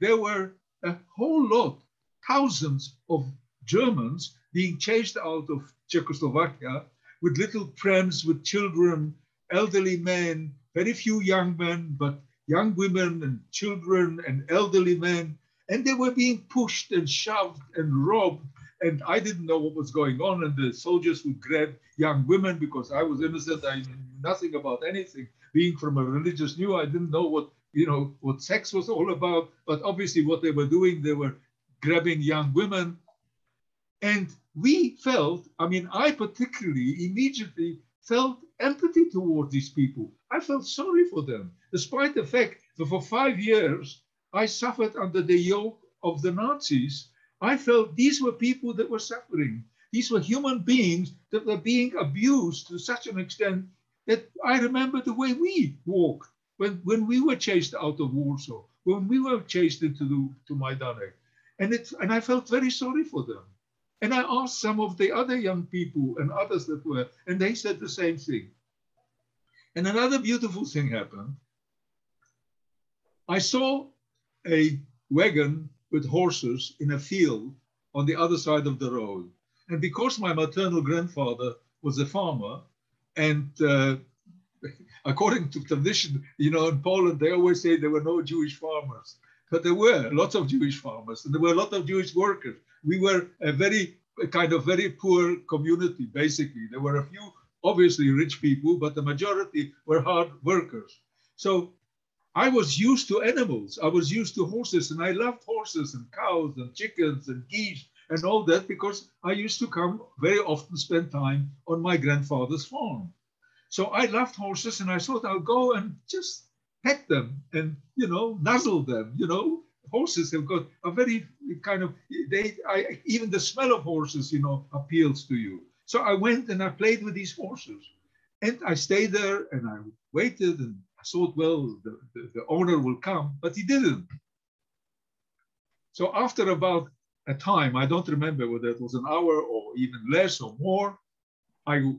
there were a whole lot, thousands of Germans being chased out of Czechoslovakia with little prams with children, elderly men, very few young men, but young women and children and elderly men. And they were being pushed and shoved and robbed. And I didn't know what was going on. And the soldiers would grab young women because I was innocent. I knew nothing about anything. Being from a religious new, I didn't know what you know what sex was all about. But obviously, what they were doing, they were grabbing young women. And we felt, I mean, I particularly immediately felt empathy toward these people. I felt sorry for them, despite the fact that for five years I suffered under the yoke of the Nazis. I felt these were people that were suffering. These were human beings that were being abused to such an extent that I remember the way we walked when, when we were chased out of Warsaw, when we were chased into the, to Majdanek. And, and I felt very sorry for them. And I asked some of the other young people and others that were, and they said the same thing. And another beautiful thing happened. I saw a wagon with horses in a field on the other side of the road. And because my maternal grandfather was a farmer, and uh, according to tradition, you know, in Poland, they always say there were no Jewish farmers. But there were lots of Jewish farmers, and there were a lot of Jewish workers we were a very a kind of very poor community, basically. There were a few obviously rich people, but the majority were hard workers. So I was used to animals. I was used to horses, and I loved horses and cows and chickens and geese and all that because I used to come very often spend time on my grandfather's farm. So I loved horses, and I thought I'll go and just pet them and you know nuzzle them, you know, horses have got a very kind of they I, even the smell of horses you know appeals to you. So i went and i played with these horses and i stayed there and i waited and i thought well the, the, the owner will come but he didn't. So after about a time i don't remember whether it was an hour or even less or more I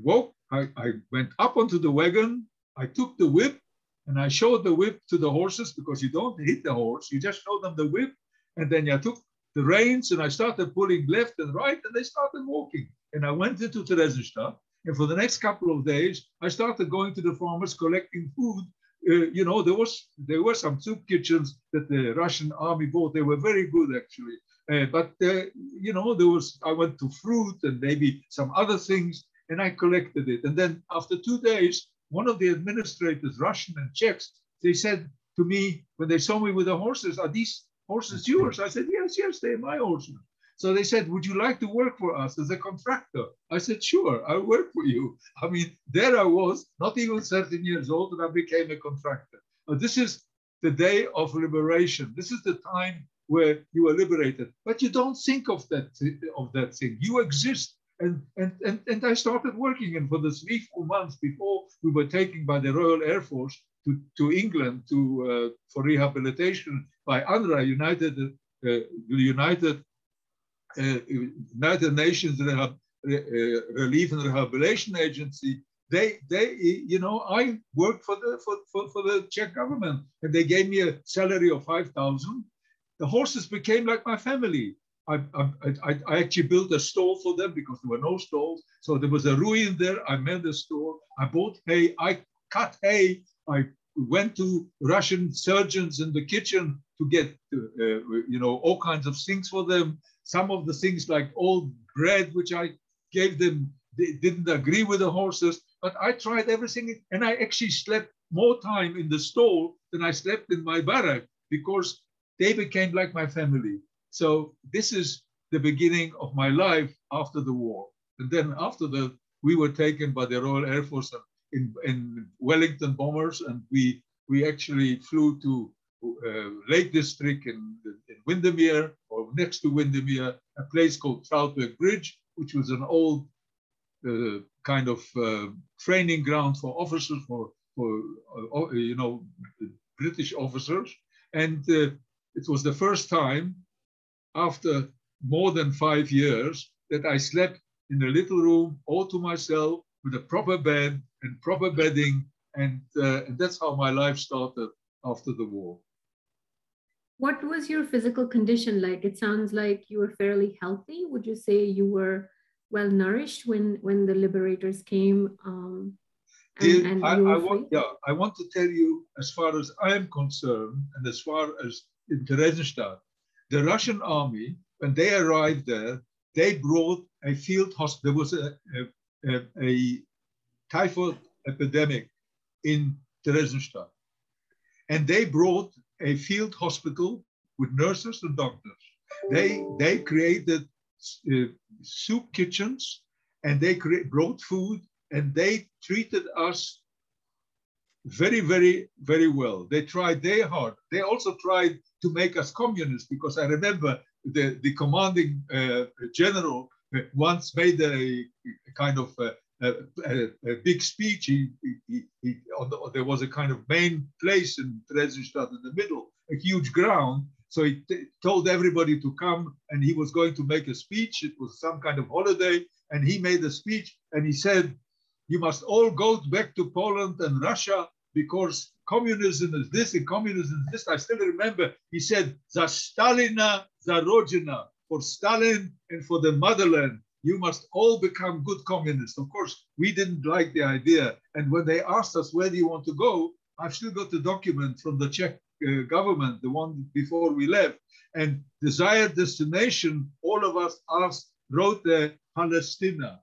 woke, I, I went up onto the wagon, I took the whip and I showed the whip to the horses because you don't hit the horse, you just show them the whip. And then I took the reins and I started pulling left and right and they started walking. And I went into Theresienstadt. And for the next couple of days, I started going to the farmers collecting food. Uh, you know, there was there were some soup kitchens that the Russian army bought. They were very good actually. Uh, but uh, you know, there was I went to fruit and maybe some other things, and I collected it. And then after two days, one of the administrators, Russian and Czechs, they said to me when they saw me with the horses, "Are these horses yours?" I said, "Yes, yes, they're my horses." So they said, Would you like to work for us as a contractor? I said, Sure, I'll work for you. I mean, there I was, not even 13 years old, and I became a contractor. But this is the day of liberation. This is the time where you are liberated. But you don't think of that, of that thing. You exist. And, and, and, and I started working. And for the three, four months before we were taken by the Royal Air Force to, to England to, uh, for rehabilitation by UNRRA, United, uh, United uh, United Nations Rehab, Relief and Rehabilitation Agency, they, they, you know, I worked for the for, for, for the Czech government, and they gave me a salary of five thousand. The horses became like my family. I, I, I, actually built a stall for them because there were no stalls. So there was a ruin there. I made a store. I bought hay. I cut hay. I went to Russian surgeons in the kitchen to get, uh, you know, all kinds of things for them some of the things like old bread, which I gave them, they didn't agree with the horses, but I tried everything. And I actually slept more time in the stall than I slept in my barrack because they became like my family. So this is the beginning of my life after the war. And then after that, we were taken by the Royal Air Force in, in Wellington bombers, and we we actually flew to uh, Lake District in, in Windermere or next to Windermere, a place called Troutbeck Bridge, which was an old uh, kind of uh, training ground for officers, for, for uh, you know, British officers. And uh, it was the first time after more than five years that I slept in a little room all to myself with a proper bed and proper bedding. And, uh, and that's how my life started after the war. What was your physical condition like? It sounds like you were fairly healthy. Would you say you were well nourished when when the liberators came? Um, and, and I, I want, yeah, I want to tell you, as far as I am concerned, and as far as in Theresienstadt, the Russian army, when they arrived there, they brought a field hospital. There was a, a, a, typhoid epidemic in Theresienstadt. And they brought a field hospital with nurses and doctors. They, they created uh, soup kitchens and they brought food and they treated us very, very, very well. They tried their hard. They also tried to make us communists because I remember the, the commanding uh, general once made a, a kind of a, a, a, big speech. He, he, he, the, there was a kind of main place in Theresienstadt in the middle, a huge ground. So he told everybody to come and he was going to make a speech. It was some kind of holiday. And he made a speech and he said, You must all go back to Poland and Russia because communism is this and communism is this. I still remember he said, Za Stalina, za Rodzina, for Stalin and for the motherland you must all become good communists. Of course, we didn't like the idea. And when they asked us, where do you want to go? I've still got the document from the Czech uh, government, the one before we left. And desired destination, all of us asked, wrote there, Palestina.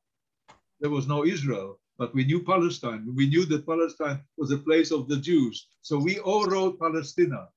There was no Israel, but we knew Palestine. We knew that Palestine was a place of the Jews. So we all wrote Palestina.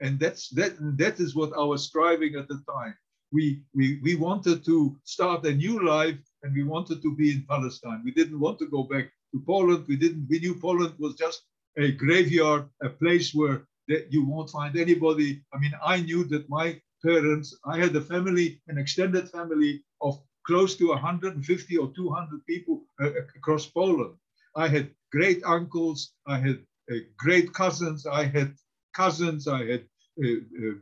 And that's that, that is what was striving at the time we, we, we wanted to start a new life and we wanted to be in Palestine. We didn't want to go back to Poland. We didn't, we knew Poland was just a graveyard, a place where that you won't find anybody. I mean, I knew that my parents, I had a family, an extended family of close to 150 or 200 people uh, across Poland. I had great uncles, I had uh, great cousins, I had cousins, I had, uh, uh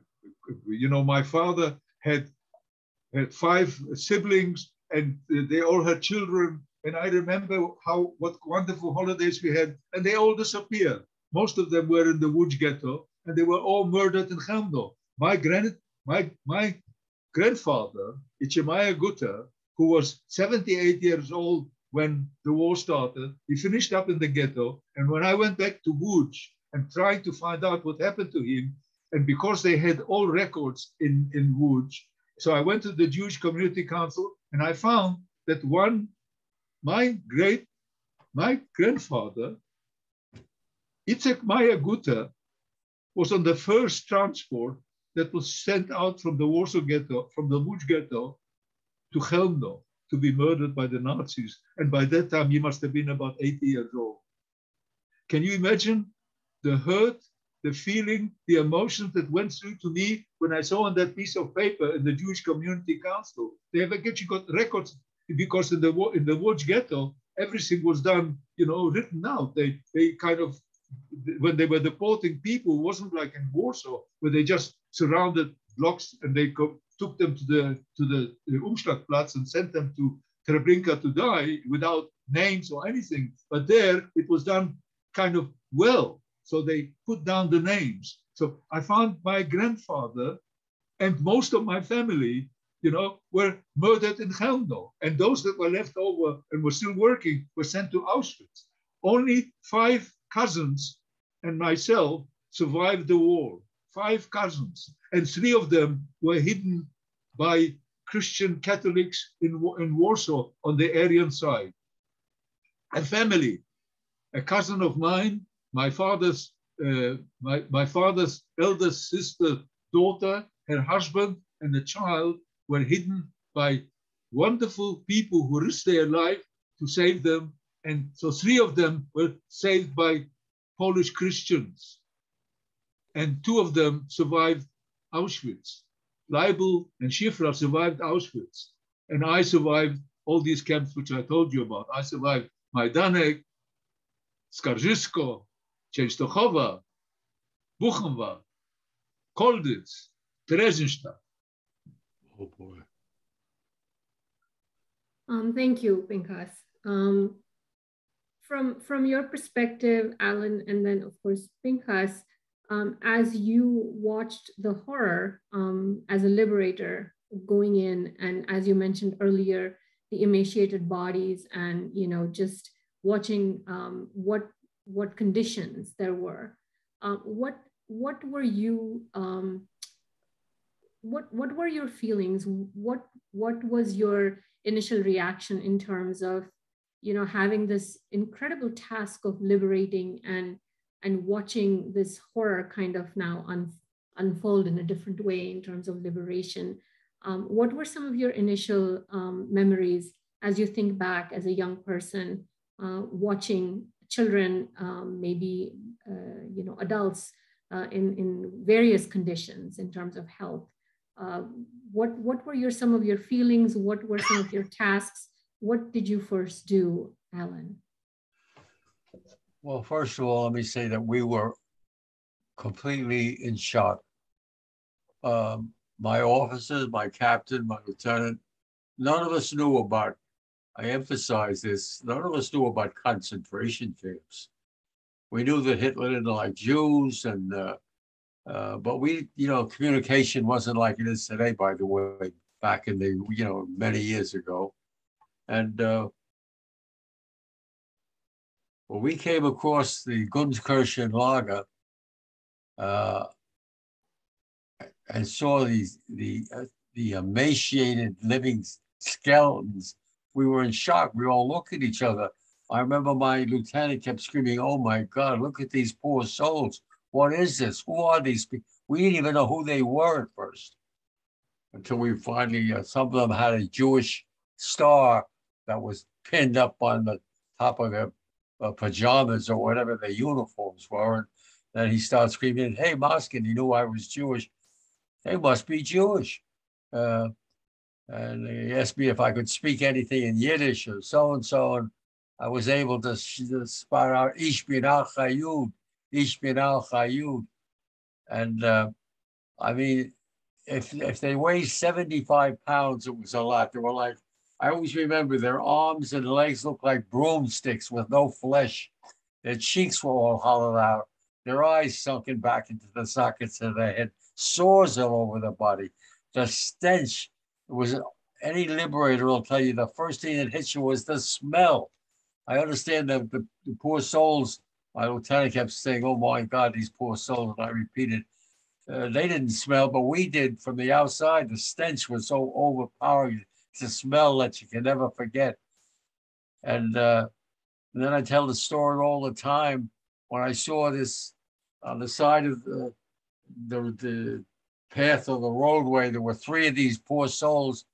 you know, my father had had five siblings, and they all had children. And I remember how what wonderful holidays we had, and they all disappeared. Most of them were in the Łódź ghetto, and they were all murdered in Chełmno. My grand, my my grandfather, Ichimaya Gutter, who was 78 years old when the war started, he finished up in the ghetto. And when I went back to Łódź and tried to find out what happened to him, and because they had all records in, in Łódź, so I went to the Jewish Community Council and I found that one, my great, my grandfather, Itzek Maya Gutter, was on the first transport that was sent out from the Warsaw Ghetto, from the Łódź Ghetto to Chełmno to be murdered by the Nazis. And by that time, he must have been about 80 years old. Can you imagine the hurt, the feeling, the emotions that went through to me when I saw on that piece of paper in the Jewish Community Council? They have actually got records because in the war in the Łódź ghetto, everything was done, you know, written out. They they kind of when they were deporting people, it wasn't like in Warsaw where they just surrounded blocks and they took them to the to the, Umschlagplatz and sent them to Treblinka to die without names or anything. But there it was done kind of well. So they put down the names. So I found my grandfather and most of my family, you know, were murdered in Chełmno. And those that were left over and were still working were sent to Auschwitz. Only five cousins and myself survived the war. Five cousins. And three of them were hidden by Christian Catholics in, in Warsaw on the Aryan side. A family, a cousin of mine, my father's, uh, my, my father's eldest sister, daughter, her husband, and the child were hidden by wonderful people who risked their life to save them. And so three of them were saved by Polish Christians. And two of them survived Auschwitz. Leibel and Schifra survived Auschwitz. And I survived all these camps which I told you about. I survived Majdanek, Skarżysko, Częstochowa, Buchenwald, Colditz, Theresienstadt. Oh boy. Um, thank you, Pinchas. Um, from, from your perspective, Alan, and then of course, Pinchas, um, as you watched the horror um, as a liberator going in, and as you mentioned earlier, the emaciated bodies and, you know, just watching um, what, what conditions there were, uh, what, what were you, um, what, what were your feelings? What, what was your initial reaction in terms of you know having this incredible task of liberating and and watching this horror kind of now un, unfold in a different way in terms of liberation. Um, what were some of your initial um, memories as you think back as a young person uh, watching children um, maybe uh, you know adults uh, in in various conditions in terms of health? Uh, what what were your some of your feelings? What were some of your tasks? What did you first do, Alan? Well, first of all, let me say that we were completely in shock. Um, my officers, my captain, my lieutenant, none of us knew about, I emphasize this, none of us knew about concentration camps. We knew that Hitler didn't like Jews and, uh, uh, but we, you know, communication wasn't like it is today, by the way, back in the, you know, many years ago. And uh, when we came across the Gunskirchen lager uh, and saw these the uh, the emaciated living skeletons, we were in shock. We all looked at each other. I remember my lieutenant kept screaming, "Oh my God! Look at these poor souls! What is this? Who are these people?" We didn't even know who they were at first, until we finally. Uh, some of them had a Jewish star that was pinned up on the top of their uh, pajamas or whatever their uniforms were. And then he started screaming, Hey, Moskin, he knew I was Jewish. They must be Jewish. Uh, and he asked me if I could speak anything in Yiddish or so and so. And I was able to, to spot out, Ich bin al Chayud, Ich bin al Chayud. And uh, I mean, if, if they weighed 75 pounds, it was a lot. There were like I always remember their arms and legs looked like broomsticks with no flesh. Their cheeks were all hollowed out, their eyes sunken back into the sockets of their head, sores all over the body. The stench was any liberator will tell you the first thing that hits you was the smell. I understand that the, the poor souls, my lieutenant kept saying, Oh my God, these poor souls. And I repeated, uh, they didn't smell, but we did from the outside. The stench was so overpowering. It's a smell that you can never forget. And, uh, and then I tell the story all the time when I saw this on the side of the, the, the path of the roadway. There were three of these poor souls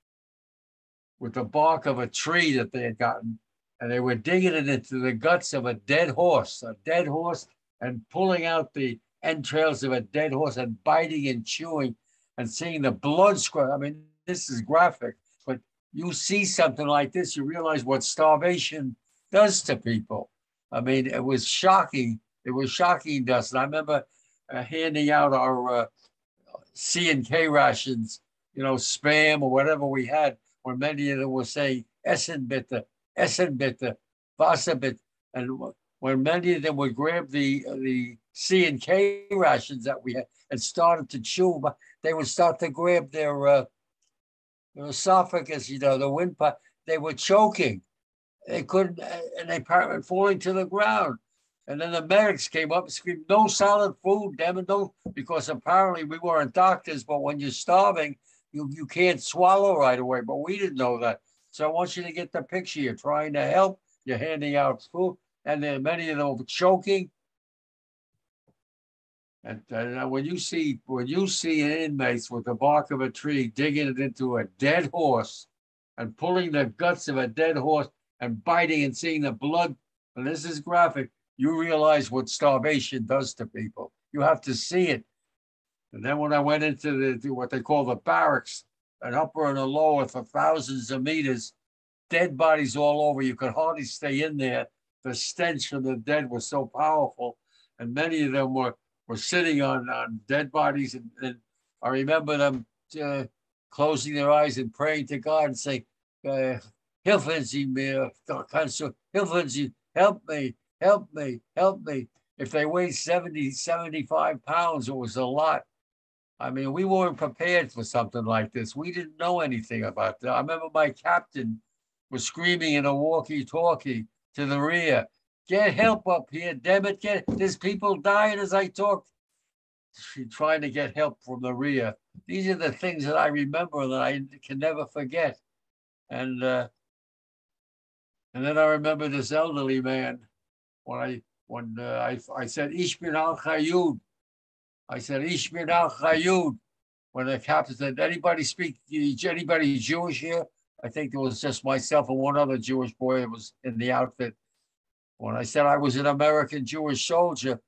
with the bark of a tree that they had gotten, and they were digging it into the guts of a dead horse, a dead horse, and pulling out the entrails of a dead horse and biting and chewing and seeing the blood squirt. I mean, this is graphic, you see something like this, you realize what starvation does to people. I mean, it was shocking. It was shocking to us. And I remember uh, handing out our uh, C and K rations, you know, spam or whatever we had, where many of them were saying Essen bitte, Essen bitte, Wasser bitte. And when many of them would grab the the C and K rations that we had and started to chew, they would start to grab their, uh, their esophagus, you know, the windpipe. They were choking. They couldn't, and they were falling to the ground. And then the medics came up and screamed, "No solid food, damn it, no!" Because apparently we weren't doctors, but when you're starving, you you can't swallow right away. But we didn't know that. So I want you to get the picture. You're trying to help. You're handing out food, and then many of them were choking. And, and uh, when you see when you see inmates with the bark of a tree digging it into a dead horse and pulling the guts of a dead horse and biting and seeing the blood, and this is graphic, you realize what starvation does to people. You have to see it. And then when I went into the what they call the barracks, an upper and a lower for thousands of meters, dead bodies all over. You could hardly stay in there. The stench from the dead was so powerful, and many of them were were sitting on, on dead bodies. And, and I remember them uh, closing their eyes and praying to God and saying, uh, help me, help me, help me. If they weighed 70, 75 pounds, it was a lot. I mean, we weren't prepared for something like this. We didn't know anything about that. I remember my captain was screaming in a walkie-talkie to the rear, Get help up here, damn it. Get there's people dying as I talk. Trying to get help from the rear. These are the things that I remember that I can never forget. And uh, and then I remember this elderly man when I when uh, I I said Ich bin al Chayud. I said Ich bin al Chayud. When the captain said, anybody speak, anybody Jewish here? I think it was just myself and one other Jewish boy that was in the outfit. When I said I was an American Jewish soldier,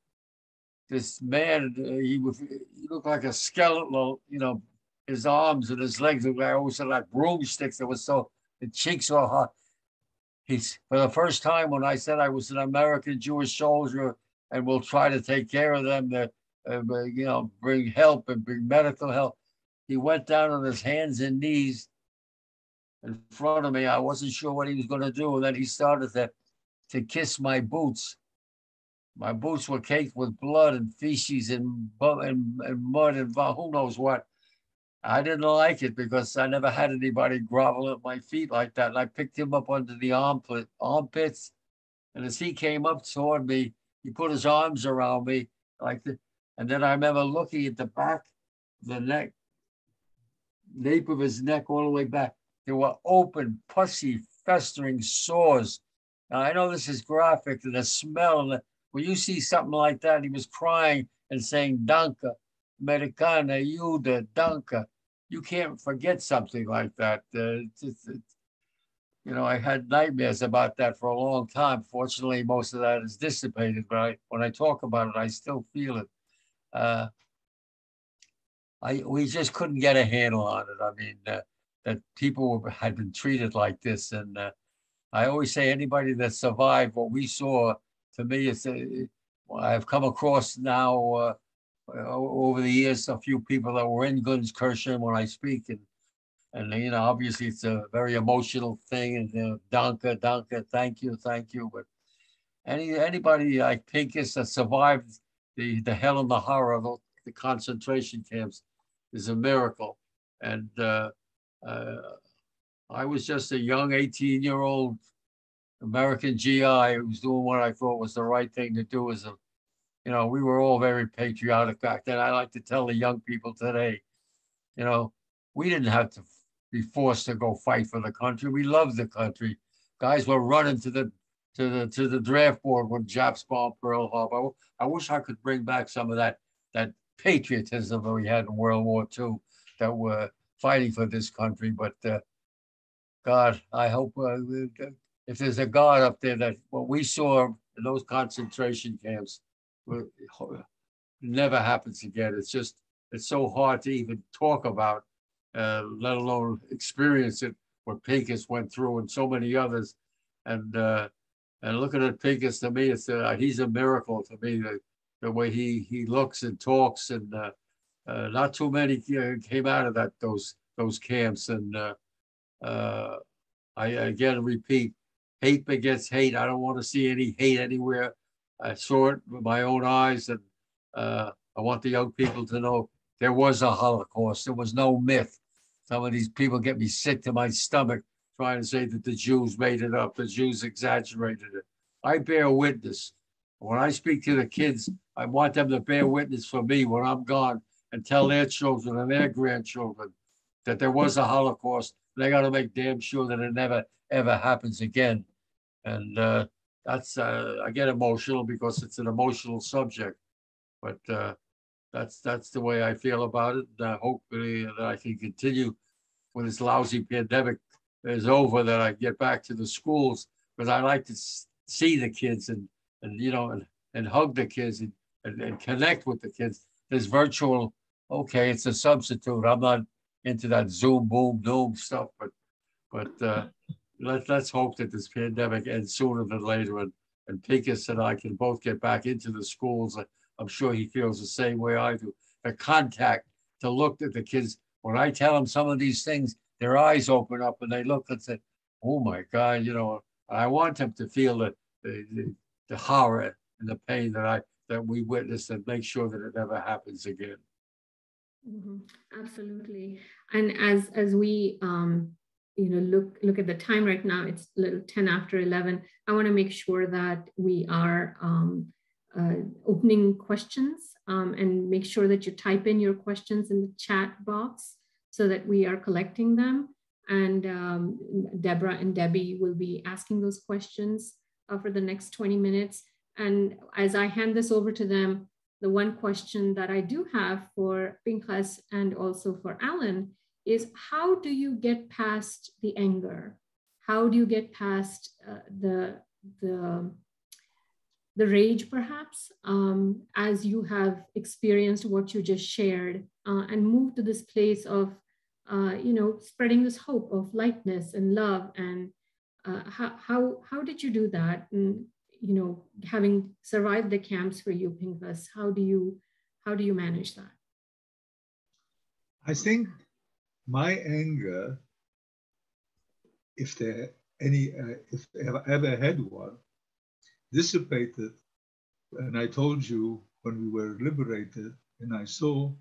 this man, uh, he, was, he looked like a skeletal, you know, his arms and his legs looked like, I always like broomsticks. It was so, the cheeks were hot. He's, for the first time when I said I was an American Jewish soldier and we'll try to take care of them, that, uh, you know, bring help and bring medical help, he went down on his hands and knees in front of me. I wasn't sure what he was going to do. And then he started to to kiss my boots. My boots were caked with blood and feces and, and, and mud and who knows what. I didn't like it because I never had anybody grovel at my feet like that. And I picked him up under the armpit, armpits. And as he came up toward me, he put his arms around me like the, and then I remember looking at the back, the neck, nape of his neck all the way back. There were open, pussy, festering sores now, I know this is graphic, and the smell, when you see something like that, he was crying and saying, Danke, Americana, Juda, Danke. You can't forget something like that. Uh, it's, it's, you know, I had nightmares about that for a long time. Fortunately, most of that is dissipated, but I, when I talk about it, I still feel it. Uh, I, we just couldn't get a handle on it. I mean, uh, that people were, had been treated like this, and uh, I always say anybody that survived what we saw, to me, it's a, I've come across now uh, over the years a few people that were in Gunskirchen when I speak, and and you know, obviously it's a very emotional thing. And uh, Danke, Danke, thank you, thank you. But any anybody like Pinchas that survived the the hell and the horror of the concentration camps is a miracle. And uh, uh, I was just a young 18 year old American GI who was doing what I thought was the right thing to do as a, you know, we were all very patriotic back then. I like to tell the young people today, you know, we didn't have to be forced to go fight for the country. We loved the country. Guys were running to the to the to the draft board when Japs bombed Pearl Harbor. I wish I could bring back some of that that patriotism that we had in World War II that were fighting for this country. But uh, God, I hope uh, if there's a God up there that what we saw in those concentration camps never happens again. It's just it's so hard to even talk about, uh, let alone experience it. What Pinchas went through and so many others, and uh, and looking at Pinchas to me, it's uh, he's a miracle to me. The, the way he he looks and talks, and uh, uh, not too many came out of that those those camps. And uh, I again repeat, hate begets hate. I don't want to see any hate anywhere. I saw it with my own eyes, and uh, I want the young people to know there was a Holocaust. There was no myth. Some of these people get me sick to my stomach trying to say that the Jews made it up, the Jews exaggerated it. I bear witness. When I speak to the kids, I want them to bear witness for me when I'm gone and tell their children and their grandchildren that there was a Holocaust. They got to make damn sure that it never, ever happens again. And uh, that's, uh, I get emotional because it's an emotional subject. But uh, that's that's the way I feel about it. And I hope that I can continue when this lousy pandemic is over, that I get back to the schools because I like to see the kids and, and you know, and, and hug the kids and, and, and connect with the kids. This virtual, okay, it's a substitute. I'm not into that Zoom, boom, doom stuff, but but uh, let, let's hope that this pandemic ends sooner than later and, and Pinchas and I can both get back into the schools. I'm sure he feels the same way I do. The contact to look at the kids. When I tell them some of these things, their eyes open up and they look and say, oh my God, you know, I want them to feel the, the, the, the horror and the pain that I that we witnessed and make sure that it never happens again. Mm-hmm. Absolutely. And as as we um, you know look look at the time right now, it's a little 10 after 11. I want to make sure that we are um, uh, opening questions um, and make sure that you type in your questions in the chat box so that we are collecting them. And um, Deborah and Debbie will be asking those questions uh, for the next 20 minutes. And as I hand this over to them, the one question that I do have for Pinchas and also for Alan is how do you get past the anger? How do you get past uh, the, the, the rage perhaps um, as you have experienced what you just shared uh, and move to this place of, uh, you know, spreading this hope of lightness and love and uh, how, how, how did you do that? And you know, having survived the camps for you, Pinchas, how do you how do you manage that? I think my anger, if there any, uh, if I ever had one, dissipated. And I told you when we were liberated, and I saw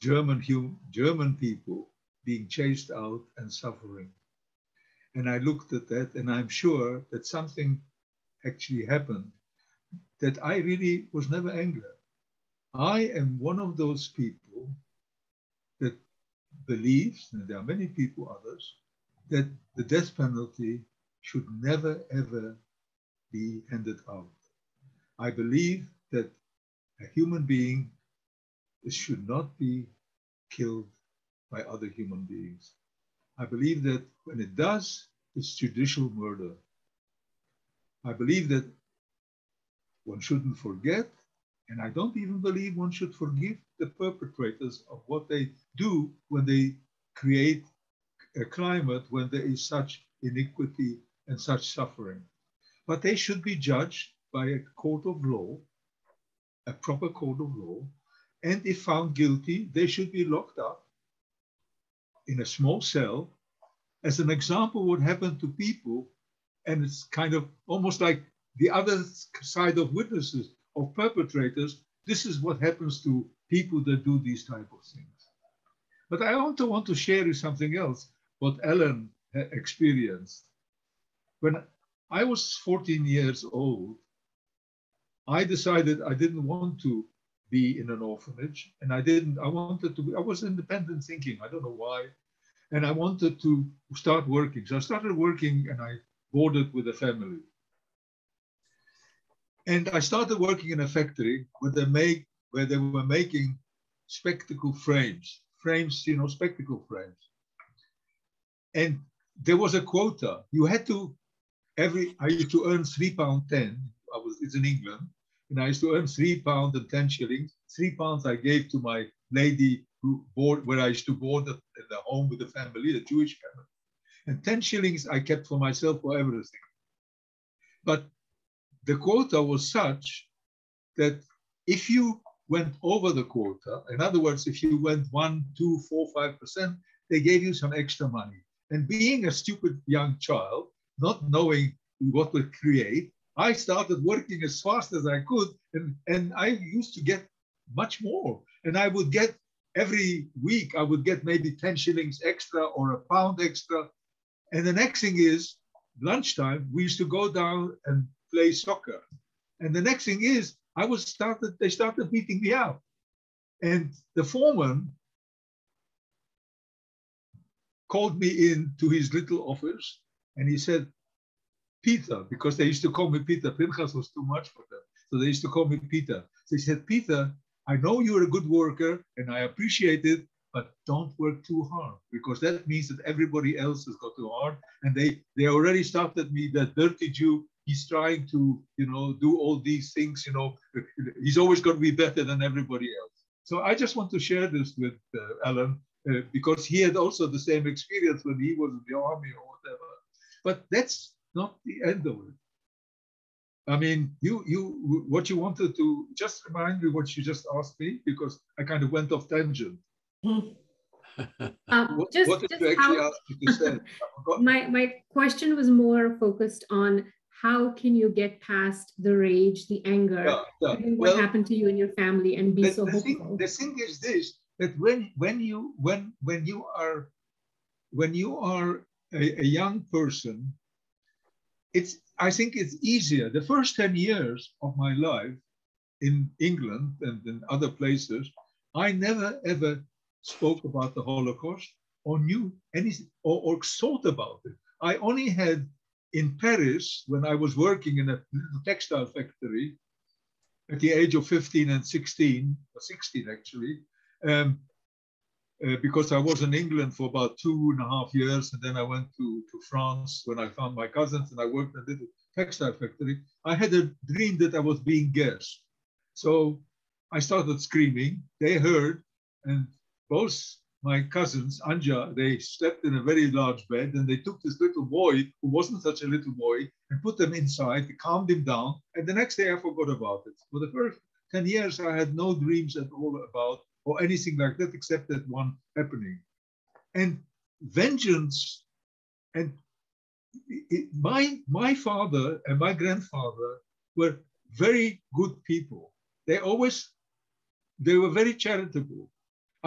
German hum, German people being chased out and suffering. And I looked at that, and I'm sure that something actually happened that I really was never angry. I am one of those people that believes, and there are many people others, that the death penalty should never ever be handed out. I believe that a human being should not be killed by other human beings. I believe that when it does, it's judicial murder. I believe that one shouldn't forget, and I don't even believe one should forgive the perpetrators of what they do when they create a climate when there is such iniquity and such suffering. But they should be judged by a court of law, a proper court of law, and if found guilty, they should be locked up in a small cell as an example what happened to people. And it's kind of almost like the other side of witnesses, of perpetrators. This is what happens to people that do these type of things. But I also want to share you something else, what Alan experienced. When I was 14 years old, I decided I didn't want to be in an orphanage and I didn't, I wanted to, be, I was independent thinking, I don't know why. And I wanted to start working. So I started working and I boarded with a family. And I started working in a factory where they make, where they were making spectacle frames, frames, you know, spectacle frames. And there was a quota. You had to every I used to earn three pound ten. I was it's in England, and I used to earn three pound and ten shillings. Three pounds I gave to my lady who board where I used to board at, the home with the family, the Jewish family, and ten shillings I kept for myself for everything. But the quota was such that if you went over the quota, in other words, if you went one, two, four, five percent, they gave you some extra money. And being a stupid young child, not knowing what would create, I started working as fast as I could, and, and I used to get much more. And I would get every week, I would get maybe 10 shillings extra or a pound extra. And the next thing is lunchtime, we used to go down and play soccer. And the next thing is, I was started, they started beating me up. And the foreman called me in to his little office and he said, Peter, because they used to call me Peter. Pinchas was too much for them. So they used to call me Peter. So he said, Peter, I know you're a good worker and I appreciate it, but don't work too hard because that means that everybody else has got too hard. And they, they already started me, that dirty Jew, he's trying to, you know, do all these things, you know, he's always got to be better than everybody else. So I just want to share this with uh, Alan uh, because he had also the same experience when he was in the army or whatever. But that's not the end of it. I mean, you, you, what you wanted to just remind me what you just asked me because I kind of went off tangent. Um, just, what did you actually how, ask to say? my, my question was more focused on how can you get past the rage, the anger, Yeah, yeah. what Well, happened to you and your family and be the, so the hopeful? thing, the thing is this that when when you when when you are when you are a, a young person it's i think it's easier the first 10 years of my life in england and in other places i never ever spoke about the holocaust or knew anything or, or thought about it i only had in paris when i was working in a textile factory at the age of 15 and 16, or 16 actually, um, uh, because I was in England for about two and a half years, and then I went to, to France when I found my cousins and I worked in a little textile factory. I had a dream that I was being gassed. So I started screaming. They heard, and both my cousins, Anja, they slept in a very large bed, and they took this little boy, who wasn't such a little boy, and put them inside, calmed him down, and the next day I forgot about it. For the first 10 years, I had no dreams at all about or anything like that, except that one happening. And vengeance, and it, my, my father and my grandfather were very good people. They always, they were very charitable.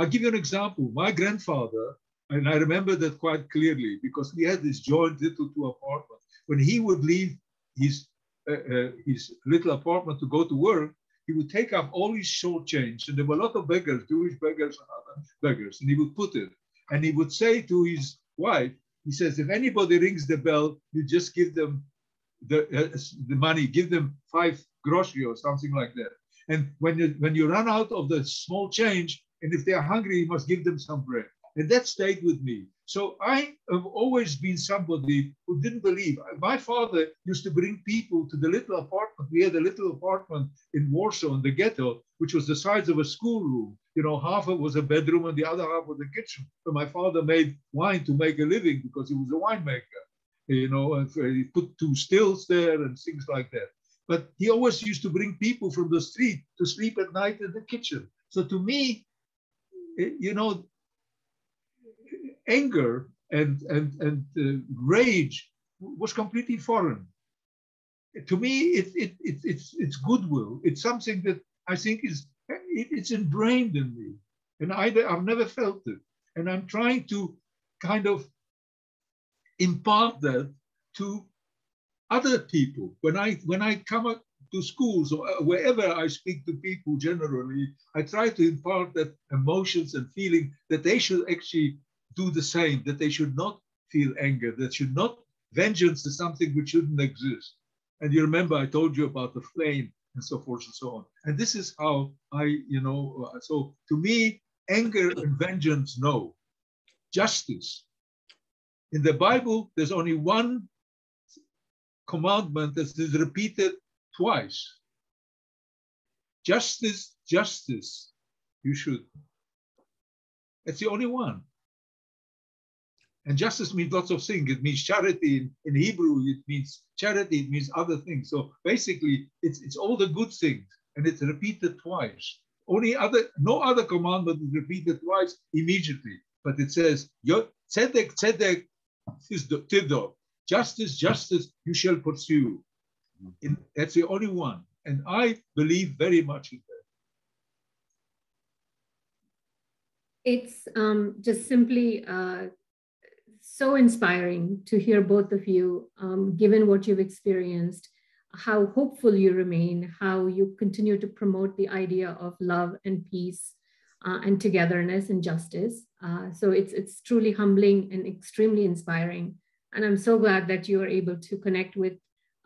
I'll give you an example. My grandfather, and I remember that quite clearly because we had this joint little two apartment. When he would leave his uh, uh, his little apartment to go to work, he would take up all his short change, and there were a lot of beggars, Jewish beggars and other beggars, and he would put it, and he would say to his wife, he says, if anybody rings the bell, you just give them the uh, the money, give them five groshi or something like that. And when you when you run out of the small change, and if they are hungry, you must give them some bread. And that stayed with me. So I have always been somebody who didn't believe. My father used to bring people to the little apartment. We had a little apartment in Warsaw in the ghetto, which was the size of a schoolroom. You know, half of it was a bedroom and the other half was a kitchen. But my father made wine to make a living because he was a winemaker. You know, and he put two stills there and things like that. But he always used to bring people from the street to sleep at night in the kitchen. So to me, you know, anger and, and, and uh, rage was completely foreign. To me, it, it, it, it's, it's goodwill. It's something that I think is it, it's ingrained in me. And I, I've never felt it. And I'm trying to kind of impart that to other people. When I when I come up to schools or uh, wherever I speak to people generally, I try to impart that emotions and feeling that they should actually do the same, that they should not feel anger, that should not vengeance is something which shouldn't exist. And you remember I told you about the flame and so forth and so on. And this is how I, you know, uh, so to me, anger and vengeance, no. Justice. In the Bible, there's only one commandment that is repeated twice. Justice, justice, you should. That's the only one. And justice means lots of things. It means charity in, in Hebrew, it means charity, it means other things. So basically, it's, it's all the good things, and it's repeated twice. Only other, no other commandment is repeated twice immediately, but it says, tzedek, tzedek, tirdof, justice, justice, you shall pursue. In, that's the only one. And I believe very much in that. It's um, just simply uh, so inspiring to hear both of you, um, given what you've experienced, how hopeful you remain, how you continue to promote the idea of love and peace uh, and togetherness and justice. Uh, so it's, it's truly humbling and extremely inspiring. And I'm so glad that you are able to connect with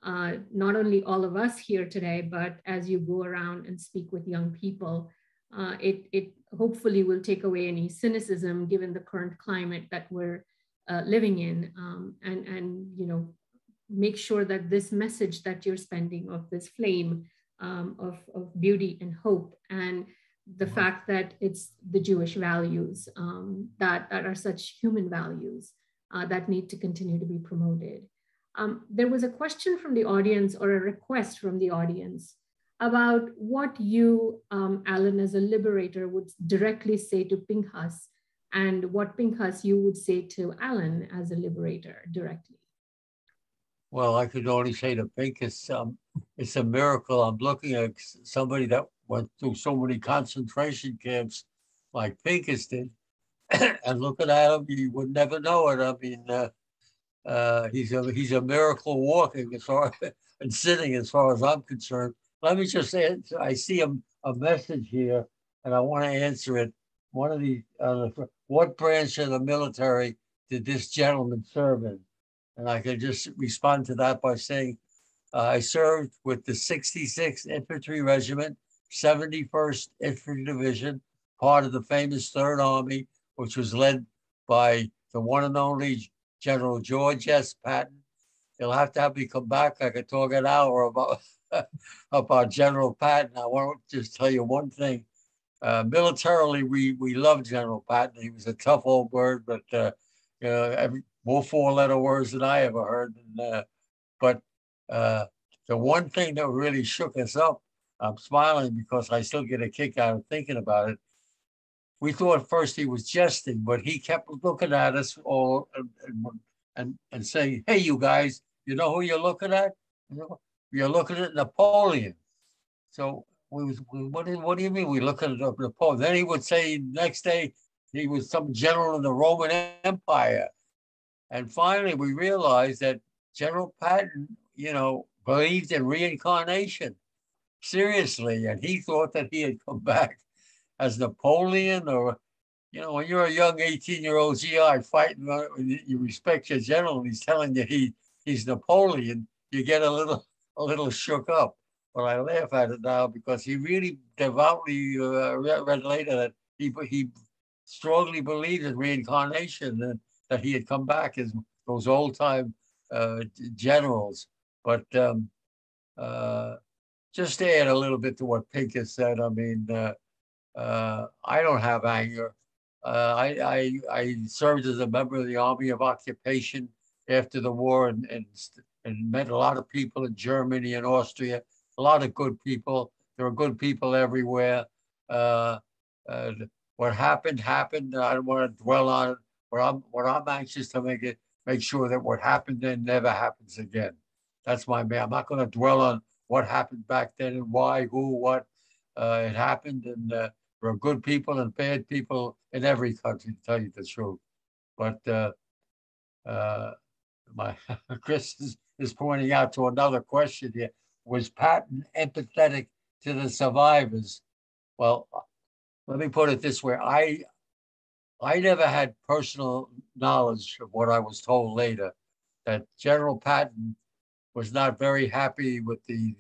uh, not only all of us here today, but as you go around and speak with young people, uh, it, it hopefully will take away any cynicism given the current climate that we're uh, living in um, and, and, you know, make sure that this message that you're spending of this flame um, of, of beauty and hope and the wow. fact that it's the Jewish values um, that, that are such human values uh, that need to continue to be promoted. Um, there was a question from the audience or a request from the audience about what you, um, Alan, as a liberator, would directly say to Pinchas and what Pinchas you would say to Alan as a liberator directly. Well, I could only say to Pinchas, um, it's a miracle. I'm looking at somebody that went through so many concentration camps like Pinchas did. and looking at him, you would never know it. I mean, uh, uh, he's a he's a miracle walking as far and sitting as far as I'm concerned. Let me just say, I see a, a message here, and I want to answer it. One of the uh, what branch of the military did this gentleman serve in? And I can just respond to that by saying, uh, I served with the 66th Infantry Regiment, 71st Infantry Division, part of the famous Third Army, which was led by the one and only General George S. Patton. You'll have to have me come back. I could talk an hour about about General Patton. I want to just tell you one thing. Uh, militarily, we we love General Patton. He was a tough old bird, but uh, you know, every, more four-letter words than I ever heard. And, uh, but uh, the one thing that really shook us up, I'm smiling because I still get a kick out of thinking about it, we thought first he was jesting, but he kept looking at us all and, and, and saying, hey, you guys, you know who you're looking at? You're looking at Napoleon. So we was, what, do, what do you mean we look at Napoleon? Then he would say next day he was some general in the Roman Empire. And finally we realized that General Patton, you know, believed in reincarnation seriously. And he thought that he had come back as Napoleon or, you know, when you're a young 18 year old GI fighting, uh, you respect your general and he's telling you he, he's Napoleon, you get a little, a little shook up. But I laugh at it now because he really devoutly uh, read later that he, he strongly believed in reincarnation and that he had come back as those old time uh, generals. But um, uh, just to add a little bit to what Pinchas said, I mean, uh, uh, I don't have anger. Uh, I, I, I served as a member of the Army of Occupation after the war and, and, and met a lot of people in Germany and Austria, a lot of good people. There are good people everywhere. Uh, what happened, happened. I don't want to dwell on it. But I'm what I'm anxious to make it make sure that what happened then never happens again. That's my man. I'm not going to dwell on what happened back then and why, who, what. Uh, it happened, and uh, there are good people and bad people in every country, to tell you the truth. But uh, uh, my Chris is, is pointing out to another question here. Was Patton empathetic to the survivors? Well, let me put it this way. I I never had personal knowledge of what I was told later that General Patton was not very happy with the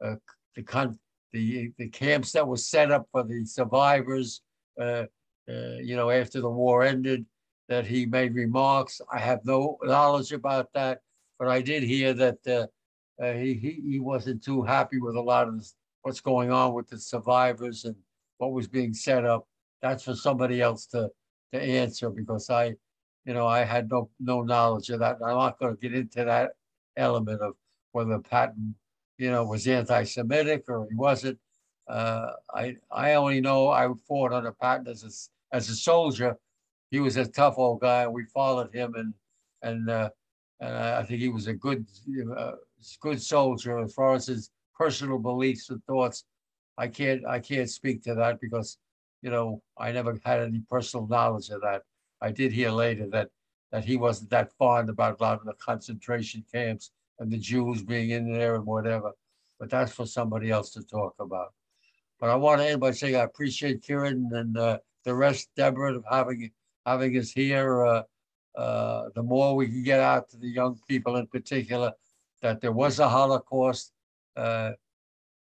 uh, the, con- the the camps that were set up for the survivors. Uh, uh, you know, after the war ended, that he made remarks. I have no knowledge about that, but I did hear that uh, uh, he, he he wasn't too happy with a lot of this, what's going on with the survivors and what was being set up. That's for somebody else to to answer because I, you know, I had no no knowledge of that. I'm not going to get into that element of whether Patton, you know, was anti-Semitic or he wasn't. Uh, I I only know I fought under Patton as a as a soldier. He was a tough old guy. We followed him, and and uh, and I think he was a good uh, good soldier as far as his personal beliefs and thoughts. I can't I can't speak to that because you know, I never had any personal knowledge of that. I did hear later that that he wasn't that fond about a lot of the concentration camps and the Jews being in there and whatever. But that's for somebody else to talk about. But I want to end by saying I appreciate Kiran and uh, the rest, Deborah, having having us here. Uh, uh, the more we can get out to the young people in particular, that there was a Holocaust. Uh,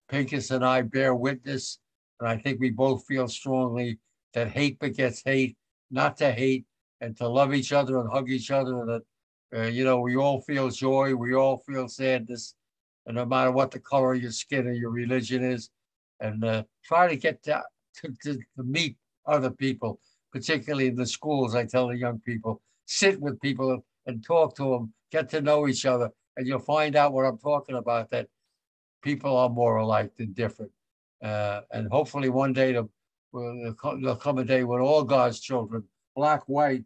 Pinchas and I bear witness and I think we both feel strongly that hate begets hate, not to hate, and to love each other and hug each other. And that, uh, you know, we all feel joy, we all feel sadness, and no matter what the color of your skin or your religion is, and uh, try to get to, to, to, meet other people, particularly in the schools. I tell the young people, sit with people and talk to them, get to know each other, and you'll find out what I'm talking about. That people are more alike than different. Uh, and hopefully one day there'll, there'll come a day when all God's children, black, white,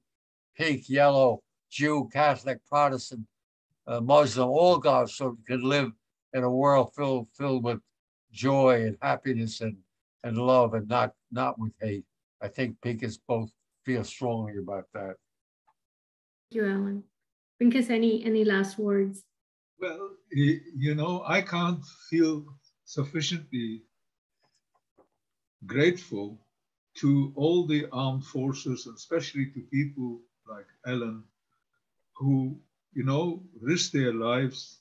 pink, yellow, Jew, Catholic, Protestant, uh, Muslim, all God's children can live in a world filled filled with joy and happiness and, and love and not not with hate. I think Pinchas both feel strongly about that. Thank you, Alan. Pinchas, any any last words? Well, you know, I can't feel sufficiently grateful to all the armed forces, especially to people like Alan, who, you know, risked their lives,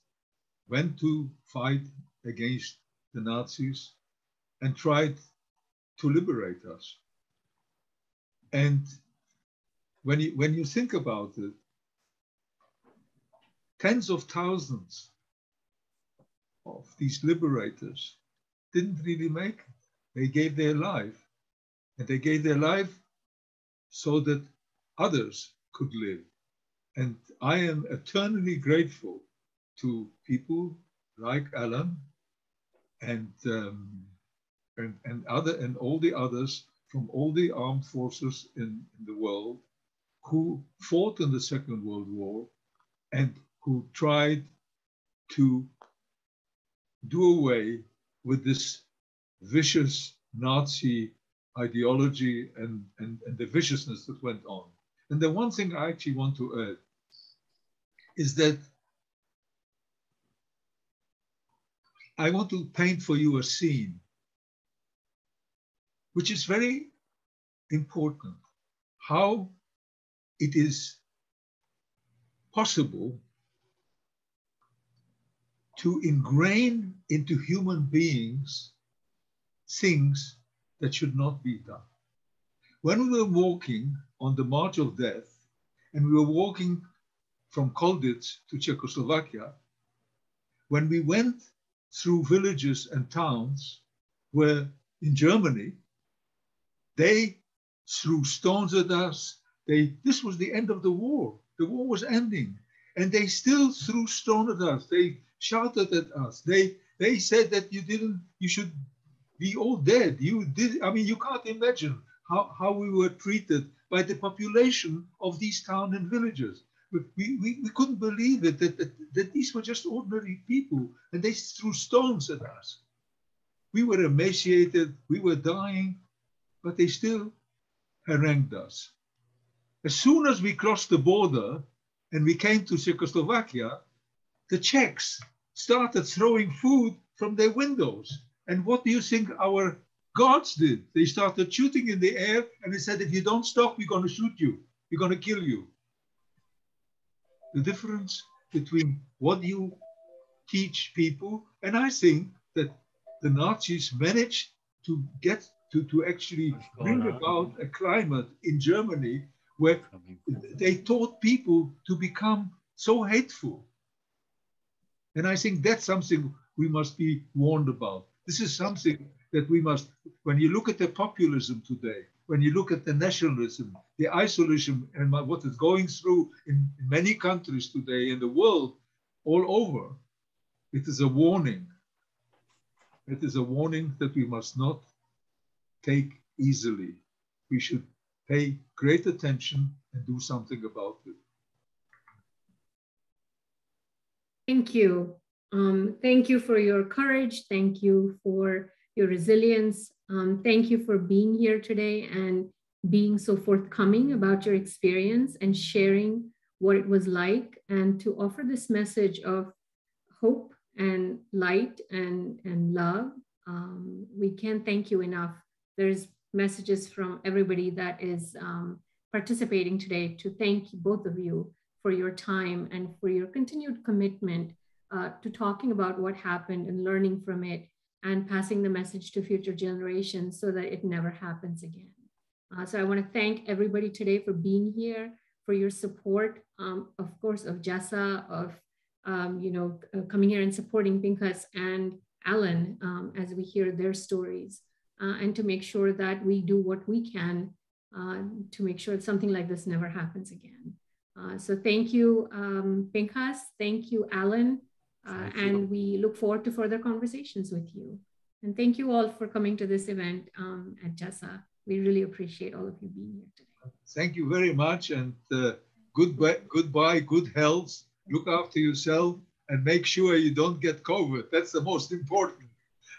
went to fight against the Nazis, and tried to liberate us. And when you, when you think about it, tens of thousands of these liberators didn't really make it. They gave their life, and they gave their life so that others could live. And I am eternally grateful to people like Alan and, um, and, and, other, and all the others from all the armed forces in, in the world who fought in the Second World War and who tried to do away with this vicious Nazi ideology and, and, and the viciousness that went on. And the one thing I actually want to add is that I want to paint for you a scene which is very important. How it is possible to ingrain into human beings things that should not be done. When we were walking on the march of death, and we were walking from Colditz to Czechoslovakia, when we went through villages and towns where in Germany, they threw stones at us. They, this was the end of the war. The war was ending. And they still threw stones at us. They shouted at us. They, they said that you didn't, you should be all dead. You did. I mean, you can't imagine how, how we were treated by the population of these towns and villages. We, we, we couldn't believe it that, that, that these were just ordinary people and they threw stones at us. We were emaciated, we were dying, but they still harangued us. As soon as we crossed the border and we came to Czechoslovakia, the Czechs started throwing food from their windows. And what do you think our guards did? They started shooting in the air and they said, if you don't stop, we're going to shoot you. We're going to kill you. The difference between what you teach people, and I think that the Nazis managed to get to, to actually bring about a climate in Germany where they taught people to become so hateful. And I think that's something we must be warned about. This is something that we must, when you look at the populism today, when you look at the nationalism, the isolation, and what is going through in many countries today in the world, all over, it is a warning. It is a warning that we must not take easily. We should pay great attention and do something about it. Thank you. Um, thank you for your courage. Thank you for your resilience. Um, thank you for being here today and being so forthcoming about your experience and sharing what it was like and to offer this message of hope and light and, and love. Um, we can't thank you enough there's messages from everybody that is um, participating today to thank both of you for your time and for your continued commitment uh, to talking about what happened and learning from it and passing the message to future generations so that it never happens again. Uh, so I want to thank everybody today for being here, for your support, um, of course, of JSSA, of um, you know, uh, coming here and supporting Pinchas and Alan um, as we hear their stories uh, and to make sure that we do what we can uh, to make sure something like this never happens again. Uh, so thank you, um, Pinchas. Thank you, Alan. Uh. And we look forward to further conversations with you. And thank you all for coming to this event um, at JSSA. We really appreciate all of you being here today. Thank you very much and uh, goodbye, goodbye, good health. Look after yourself and make sure you don't get COVID. That's the most important.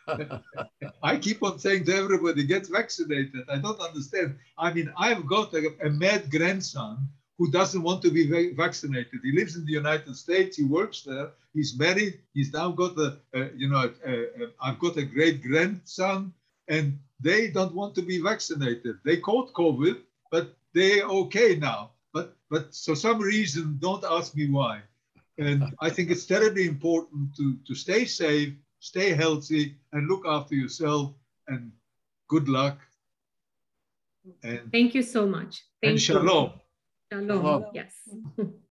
I keep on saying to everybody, get vaccinated. I don't understand. I mean, I've got a, a mad grandson who doesn't want to be vaccinated. He lives in the United States. He works there. He's married. He's now got a, you know, i have got a great grandson, and they don't want to be vaccinated. They caught COVID, but they're okay now. But but for some reason, don't ask me why. And I think it's terribly important to to stay safe stay healthy and look after yourself and good luck. And thank you so much. Thank and shalom. Shalom. Yes.